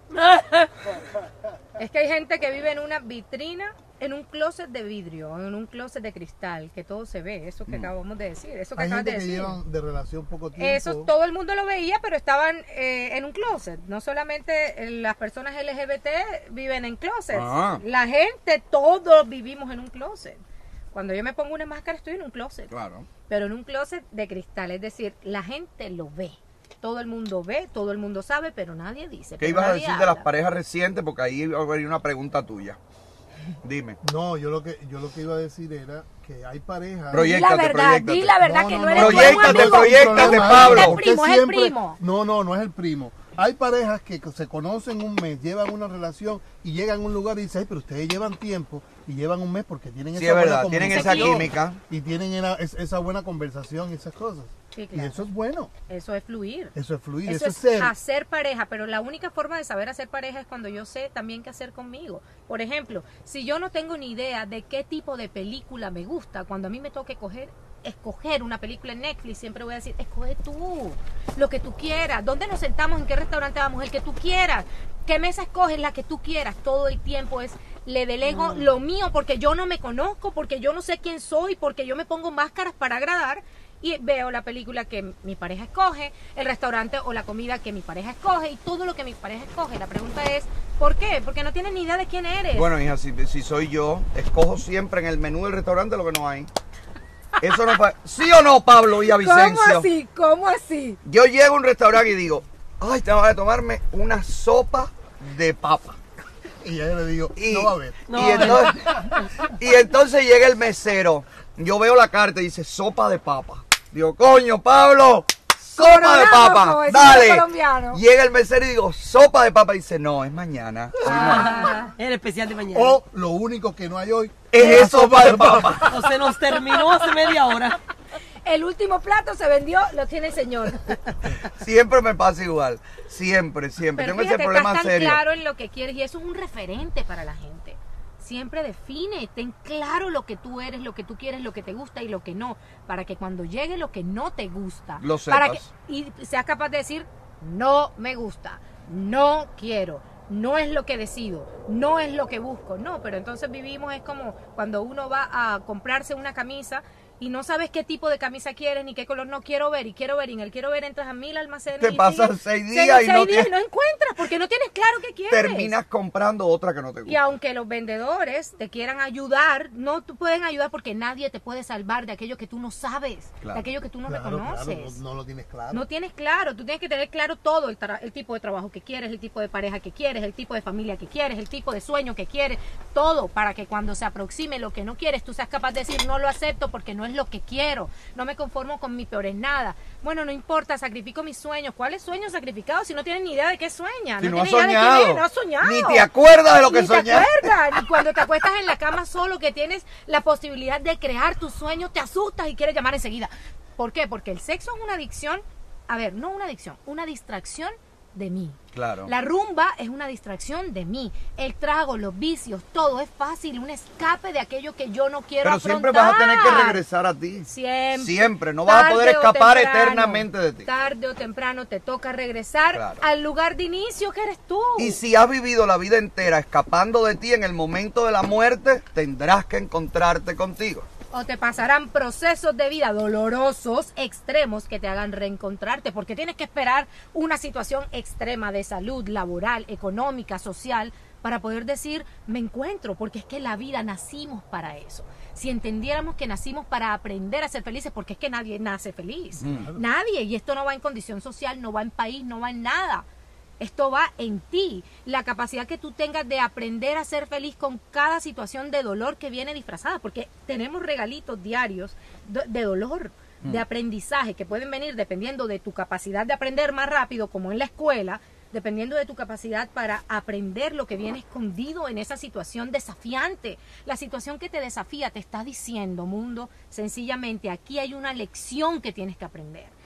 es que hay gente que vive en una vitrina, en un closet de vidrio, en un closet de cristal, que todo se ve, eso Mm. que acabamos de decir, eso que Hay acabas gente de que decir. llevan de relación poco tiempo. Eso todo el mundo lo veía, pero estaban eh, en un closet. No solamente eh, las personas LGBT viven en closets. Ah. La gente, todos vivimos en un closet. Cuando yo me pongo una máscara estoy en un closet. Claro. Pero en un closet de cristal. Es decir, la gente lo ve. Todo el mundo ve, todo el mundo sabe, pero nadie dice. ¿Qué ibas a decir de las parejas recientes? Porque ahí va a haber una pregunta tuya. Dime. No, yo lo que yo lo que iba a decir era que hay parejas. Di Proyectate, la verdad, proyectate. di la verdad No, que no, no, no. eres amigo. proyéctate, Problema, Pablo. Es el usted primo, es el primo. No, no, no es el primo. Hay parejas que se conocen un mes, llevan una relación y llegan a un lugar y dicen, ay, pero ustedes llevan tiempo y llevan un mes porque tienen Sí, esa es buena verdad, tienen esa química. Y tienen esa buena conversación y esas cosas. Sí, Y eso es bueno, Eso es fluir. eso es fluir, Eso, eso, es es ser. hacer pareja, pero la única forma de saber hacer pareja es cuando yo sé también qué hacer conmigo. Por ejemplo, si yo no tengo ni idea de qué tipo de película me gusta, cuando a mí me toque coger, escoger una película en Netflix, siempre voy a decir, escoge tú, lo que tú quieras, dónde nos sentamos, en qué restaurante vamos, el que tú quieras, qué mesa escoges, la que tú quieras, todo el tiempo es, le delego lo mío porque yo no me conozco, porque yo no sé quién soy, porque yo me pongo máscaras para agradar y veo la película que mi pareja escoge, el restaurante o la comida que mi pareja escoge y todo lo que mi pareja escoge. La pregunta es, ¿por qué? Porque no tienes ni idea de quién eres. Bueno, hija, si, si soy yo, escojo siempre en el menú del restaurante lo que no hay. Eso no fue. ¿Sí o no, Pablo ¿Cómo Villavicencio? así? ¿Cómo así? Yo llego a un restaurante y digo, ay, tengo que tomarme una sopa de papa. Y ya yo le digo, Y, no va a haber. No y va a haber. entonces, y entonces llega el mesero. Yo veo la carta y dice sopa de papa. Digo, coño, Pablo, sopa de papa. Dale. Llega el mesero y digo, sopa de papa. Y dice, no, es mañana. Hoy no. Ah, El especial de mañana. O lo único que no hay hoy Es sopa de papa. O se nos terminó hace media hora. el último plato se vendió, lo tiene el señor. Siempre me pasa igual. Siempre, siempre. Pero Tengo ese fíjate, problema estás tan serio. claro en lo que quieres y eso es un referente para la gente. Siempre define, ten claro lo que tú eres, lo que tú quieres, lo que te gusta y lo que no, para que cuando llegue lo que no te gusta, Lo para que, y seas capaz de decir, no me gusta, no quiero, no es lo que decido, no es lo que busco, no, pero entonces vivimos es como cuando uno va a comprarse una camisa y no sabes qué tipo de camisa quieres ni qué color no quiero ver y quiero ver y en el quiero ver entras a mil almacenes Te y pasan sigues- seis seis- días y no días y encuentras porque no tienes claro qué quieres. Terminas comprando otra que no te Y gusta. aunque los vendedores te quieran ayudar, no te pueden ayudar porque nadie te puede salvar de aquello que tú no sabes, Claro. de aquello que tú no Claro, claro, reconoces. no, no lo tienes claro. No tienes claro, tú tienes que tener claro todo, el, tra- el tipo de trabajo que quieres, el tipo de pareja que quieres, el tipo de familia que quieres, el tipo de sueño que quieres, todo para que cuando se aproxime lo que no quieres, tú seas capaz de decir no lo acepto porque no es lo que quiero. No me conformo con mi peor es nada. Bueno, no importa, sacrifico mis sueños. ¿Cuáles sueños sacrificados si no tienes ni idea de qué sueñas? Si no, no has idea de soñado. quién es, no has soñado. Ni te acuerdas de lo que Ni te soñaste. acuerdas. Ni cuando te acuestas en la cama solo que tienes la posibilidad de crear tus sueños, te asustas y quieres llamar enseguida. ¿Por qué? Porque el sexo es una adicción. A ver, no una adicción, una distracción de mí. Claro. La rumba es una distracción de mí. El trago, los vicios, todo es fácil, un escape de aquello que yo no quiero Pero siempre vas a afrontar. tener que regresar a ti. Siempre. Siempre, no vas a poder escapar temprano, eternamente de ti. Tarde o temprano te toca regresar Claro. al lugar de inicio que eres tú. Y si has vivido la vida entera escapando de ti en el momento de la muerte, tendrás que encontrarte contigo. O te pasarán procesos de vida dolorosos, extremos, que te hagan reencontrarte, porque tienes que esperar una situación extrema de salud, laboral, económica, social, para poder decir, me encuentro, porque es que la vida nacimos para eso. Si entendiéramos que nacimos para aprender a ser felices, porque es que nadie nace feliz. Nadie, y esto no va en condición social, no va en país, no va en nada. Esto va en ti, la capacidad que tú tengas de aprender a ser feliz con cada situación de dolor que viene disfrazada, porque tenemos regalitos diarios de, de dolor, de aprendizaje, que pueden venir dependiendo de tu capacidad de aprender más rápido, como en la escuela, dependiendo de tu capacidad para aprender lo que viene escondido en esa situación desafiante. La situación que te desafía te está diciendo, mundo, sencillamente, aquí hay una lección que tienes que aprender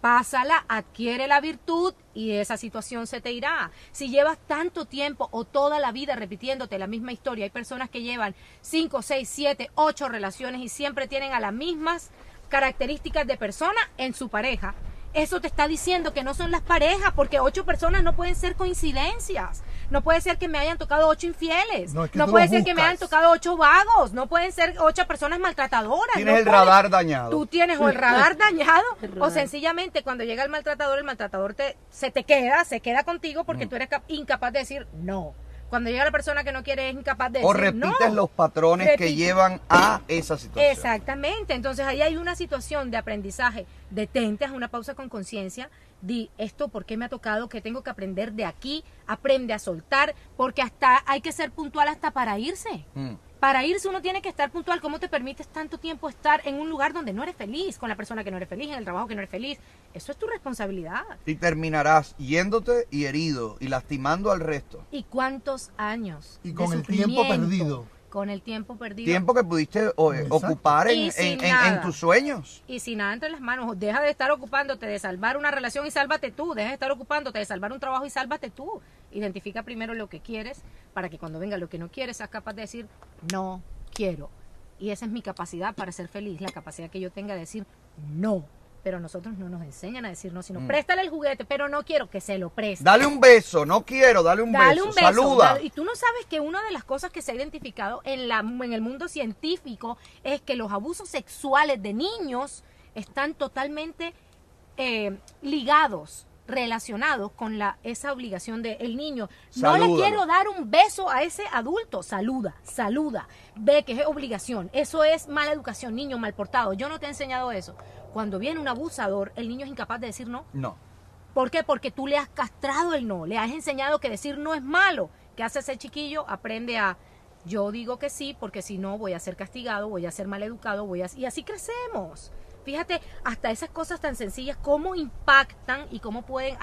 pásala, adquiere la virtud y esa situación se te irá. Si llevas tanto tiempo o toda la vida repitiéndote la misma historia, hay personas que llevan 5, 6, 7, 8 relaciones y siempre tienen a las mismas características de persona en su pareja. Eso te está diciendo que no son las parejas, porque ocho personas no pueden ser coincidencias. No puede ser que me hayan tocado ocho infieles. No, No, es que tú puede ser que me hayan tocado ocho vagos. No pueden ser ocho personas maltratadoras. Tienes no el puede- radar dañado. Tú tienes o el radar dañado o sencillamente cuando llega el maltratador, el maltratador te, se te queda, se queda contigo porque Mm. tú eres cap- incapaz de decir no. Cuando llega la persona que no quiere es incapaz de O decir no. repites los patrones que llevan a esa situación. Exactamente, entonces ahí hay una situación de aprendizaje. Detente, haz una pausa con conciencia, di esto, ¿por qué me ha tocado? ¿Qué tengo que aprender de aquí? Aprende a soltar, porque hasta hay que ser puntual hasta para irse. Mm. Para irse uno tiene que estar puntual. ¿Cómo te permites tanto tiempo estar en un lugar donde no eres feliz, con la persona que no eres feliz, en el trabajo que no eres feliz? Eso es tu responsabilidad. Y terminarás yéndote y herido y lastimando al resto. ¿Y cuántos años? Y de con el tiempo sufrimiento? perdido. Con el tiempo perdido. Tiempo que pudiste o, eh, ocupar en, tus sueños. Y sin nada entre las manos, deja de estar ocupándote de salvar una relación y sálvate tú. Deja de estar ocupándote de salvar un trabajo y sálvate tú. Identifica primero lo que quieres para que cuando venga lo que no quieres seas capaz de decir no quiero. Y esa es mi capacidad para ser feliz, la capacidad que yo tenga de decir no. Pero nosotros no nos enseñan a decir no, sino Mm. préstale el juguete, pero no quiero que se lo preste. Dale un beso, no quiero, dale un, Dale beso. un beso. Saluda. dale- Y tú no sabes que una de las cosas que se ha identificado en, la, en el mundo científico es que los abusos sexuales de niños están totalmente eh, ligados relacionados con la esa obligación de el niño no le quiero dar un beso a ese adulto saluda saluda ve que es obligación eso es mala educación niño mal portado yo no te he enseñado eso cuando viene un abusador el niño es incapaz de decir no No. ¿Por qué? Porque tú le has castrado el no, le has enseñado que decir no es malo. ¿Qué hace ese chiquillo? Aprende a, yo digo que sí, porque si no voy a ser castigado, voy a ser mal educado, voy a... Y así crecemos. Fíjate, hasta esas cosas tan sencillas, cómo impactan y cómo pueden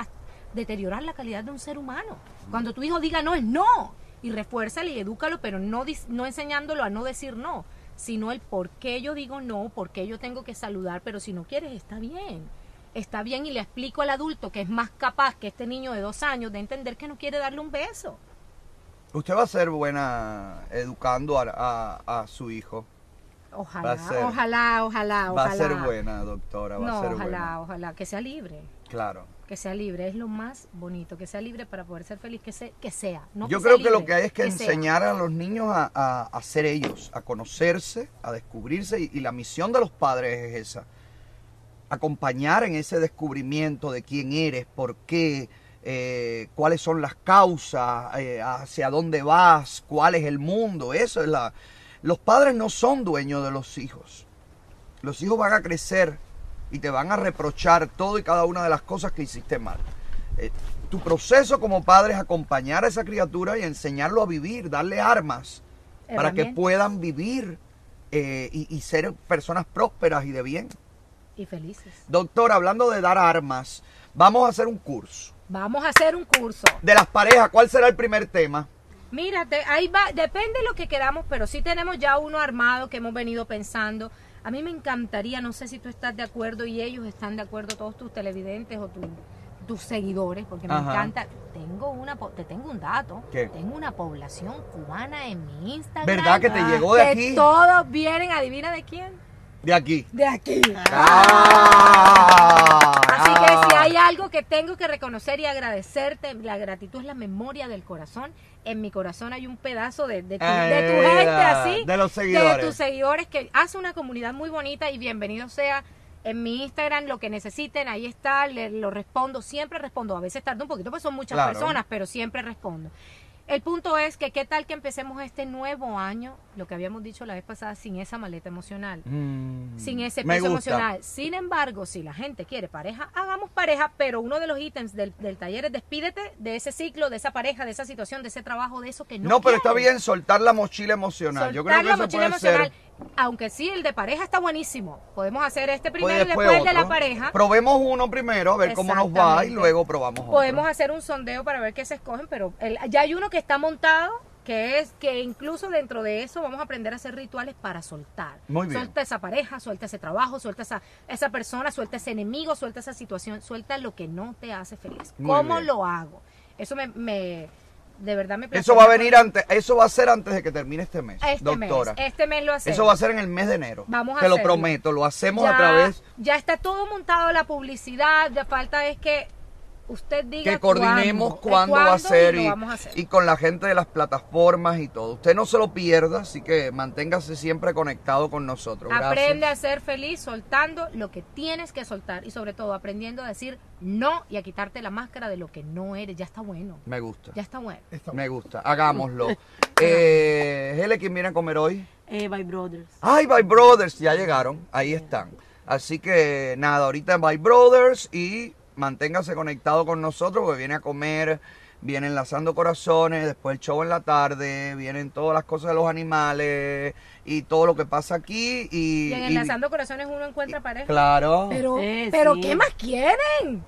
deteriorar la calidad de un ser humano. Cuando tu hijo diga no, es no. Y refuérzale y edúcalo, pero no, no enseñándolo a no decir no, sino el por qué yo digo no, por qué yo tengo que saludar, pero si no quieres, está bien está bien y le explico al adulto que es más capaz que este niño de dos años de entender que no quiere darle un beso. Usted va a ser buena educando a, a- a su hijo. Ojalá, ser- ojalá, ojalá, Va ojalá. a ser buena, doctora. Va No, a ser ojalá, buena. ojalá, que sea libre. Claro. Que sea libre, es lo más bonito, que sea libre para poder ser feliz, que, se, que sea. No Yo sea creo que lo que hay es que, enseñar a los niños a, a- a ser ellos, a conocerse, a descubrirse y, y la misión de los padres es esa. Acompañar en ese descubrimiento de quién eres, por qué, eh, cuáles son las causas, eh, hacia dónde vas, cuál es el mundo. Eso es la... Los padres no son dueños de los hijos. Los hijos van a crecer y te van a reprochar todo y cada una de las cosas que hiciste mal. Eh, tu proceso como padre es acompañar a esa criatura y enseñarlo a vivir, darle armas para que puedan vivir eh, y, y ser personas prósperas y de bien. Y felices. Doctor, hablando de dar armas, vamos a hacer un curso. Vamos a hacer un curso. De las parejas, ¿cuál será el primer tema? Mírate, ahí va, depende de lo que queramos, pero sí tenemos ya uno armado que hemos venido pensando. A mí me encantaría, no sé si tú estás de acuerdo y ellos están de acuerdo, todos tus televidentes o tu- tus seguidores, porque me encanta. Tengo una, te tengo un dato. ¿Qué? Tengo una población cubana en mi Instagram. ¿Verdad que te llegó de que aquí? Todos vienen, adivina de quién. De aquí. De aquí. Ah. Así que si hay algo que tengo que reconocer y agradecerte, la gratitud es la memoria del corazón. En mi corazón hay un pedazo de, de tu, de tu Eh, gente así. de los seguidores. De tus seguidores que hace una comunidad muy bonita y bienvenido sea en mi Instagram lo que necesiten, ahí está, le, lo respondo, siempre respondo. A veces tarda un poquito, pues son muchas Claro. personas, pero siempre respondo. El punto es que qué tal que empecemos este nuevo año, lo que habíamos dicho la vez pasada, sin esa maleta emocional Mm, sin ese peso emocional. Sin embargo, si la gente quiere pareja, hagamos pareja, pero uno de los ítems del, del taller es despídete de ese ciclo, de esa pareja, de esa situación, de ese trabajo, de eso que no No, pero está bien soltar la mochila emocional. Yo creo Soltar que la eso mochila puede emocional. ser. Aunque sí, el de pareja está buenísimo. Podemos hacer este Pues primero y después el de la pareja. Probemos uno primero, a ver cómo nos va y luego probamos otro. Podemos hacer un sondeo para ver qué se escogen, pero el- ya hay uno que está montado, que es que incluso dentro de eso vamos a aprender a hacer rituales para soltar. Muy bien. Suelta esa pareja, suelta ese trabajo, suelta esa, esa persona, suelta ese enemigo, suelta esa situación, suelta lo que no te hace feliz. Muy ¿Cómo bien. lo hago? Eso me, me- de verdad me Eso va a venir antes, eso va a ser antes de que termine este mes, este doctora. mes. Este mes lo hacemos. Eso va a ser en el mes de enero. Vamos a Te lo prometo, lo hacemos ya, a través ya está todo montado la publicidad, ya falta es que usted diga que coordinemos cuándo, va a cuándo ser y, con la gente de las plataformas y todo. Usted no se lo pierda, así que manténgase siempre conectado con nosotros. Gracias. Aprende a ser feliz soltando lo que tienes que soltar y sobre todo aprendiendo a decir no y a quitarte la máscara de lo que no eres. Ya está bueno. Me gusta. Ya está bueno. Está Me gusta. Hagámoslo. eh, Hele, ¿quién viene a comer hoy? Eh, by Brothers. Ay, Bye Brothers, ya llegaron. Ahí están. Así que nada, ahorita Bye Brothers y manténgase conectado con nosotros porque viene a comer, viene enlazando corazones, después el show en la tarde, vienen todas las cosas de los animales y todo lo que pasa aquí. Y, Y en y- Enlazando Corazones uno encuentra pareja. Claro. Pero, Eh, pero sí. ¿qué más quieren?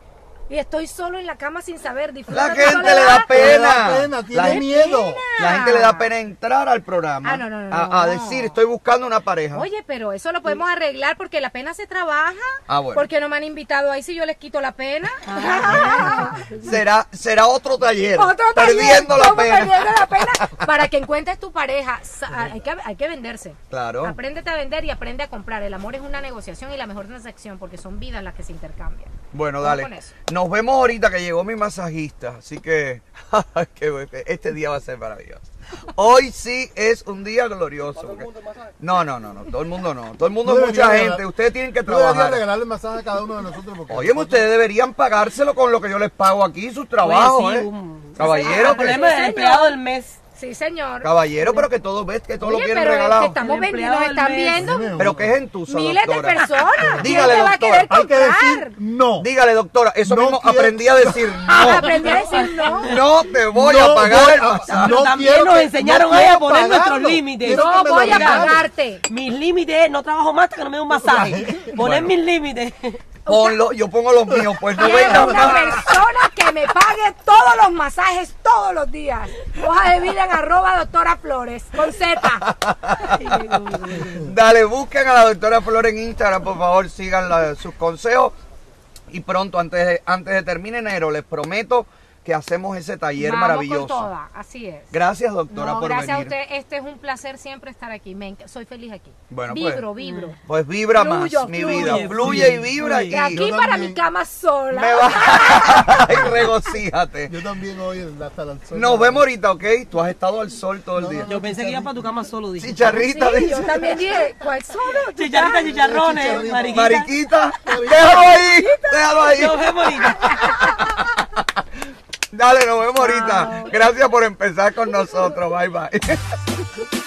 Y estoy solo en la cama sin saber. La disfruta tu gente le da Le pena. da pena, tiene La gente- miedo. La gente le da pena entrar al programa Ah, no, no, no, a, decir estoy buscando una pareja. Oye, pero eso lo podemos arreglar porque la pena se trabaja. Ah, bueno. Porque no me han invitado ahí si yo les quito la pena. Será, será otro taller. Otro taller, perdiendo la ¿cómo pena. perdiendo la pena? Para que encuentres tu pareja, hay que, hay que venderse. Claro. Apréndete a vender y aprende a comprar. El amor es una negociación y la mejor transacción porque son vidas las que se intercambian. Bueno, dale. con eso. Nos vemos ahorita que llegó mi masajista, así que este día va a ser maravilloso. Hoy sí es un día glorioso. porque- No, no, no, no, todo el mundo no. Todo el mundo es mucha gente. regalar- Ustedes tienen que trabajar. regalarle masaje a cada uno de nosotros. Porque Oye, ustedes deberían pagárselo con lo que yo les pago aquí, sus trabajos, Oye, sí, ¿eh? un- Caballero, El que- problema es el empleado del mes. Sí, señor. caballero, pero que todo ves que todo lo Oye, quieren pero es que regalado. estamos empleado están viendo Pero que es entuso, miles doctora. de personas. ¿Quién Dígale, te va a doctora, querer hay que decir no. Dígale, doctora, eso No mismo quiero- aprendí a decir no. Aprendí a decir no. No te voy No a pagar voy el. Pero No también nos que- enseñaron no ahí a poner nuestros límites. No me lo voy a pagarte. Mis límites es no trabajo más hasta que no me dé un masaje. Poner Bueno. mis límites. Ponlo, yo pongo los míos, pues no venga. una persona que me pague todos los masajes todos los días. Hoja de vida en arroba doctora Flores con Z. Dale, busquen a la doctora Flor en Instagram, por favor, sigan la- sus consejos. Y pronto, antes de, antes de termine enero, les prometo que hacemos ese taller Vamos maravilloso. con toda, así es. Gracias, doctora, No, por gracias venir. a usted. Este es un placer siempre estar aquí. Me soy feliz aquí. Bueno, pues. vibro, vibro. Pues vibra Fluyo, más, mi fluye, vida. fluye, Fluye y vibra fluye. y De aquí yo para también. mi cama sola. me va. Ay, regocíjate. Yo también hoy hasta la Nos vemos ahorita, ¿ok? Tú has estado al sol todo el No, día. no, Yo pensé que iba para tu cama solo, dije. Chicharrita, Sí, dice. yo también dije, ¿cuál solo? Chicharrita, chicharrones, mariquita. Mariquita, déjalo ahí, déjalo ahí. Nos vemos ahorita. Dale, nos vemos ahorita. Gracias por empezar con nosotros. Bye, bye.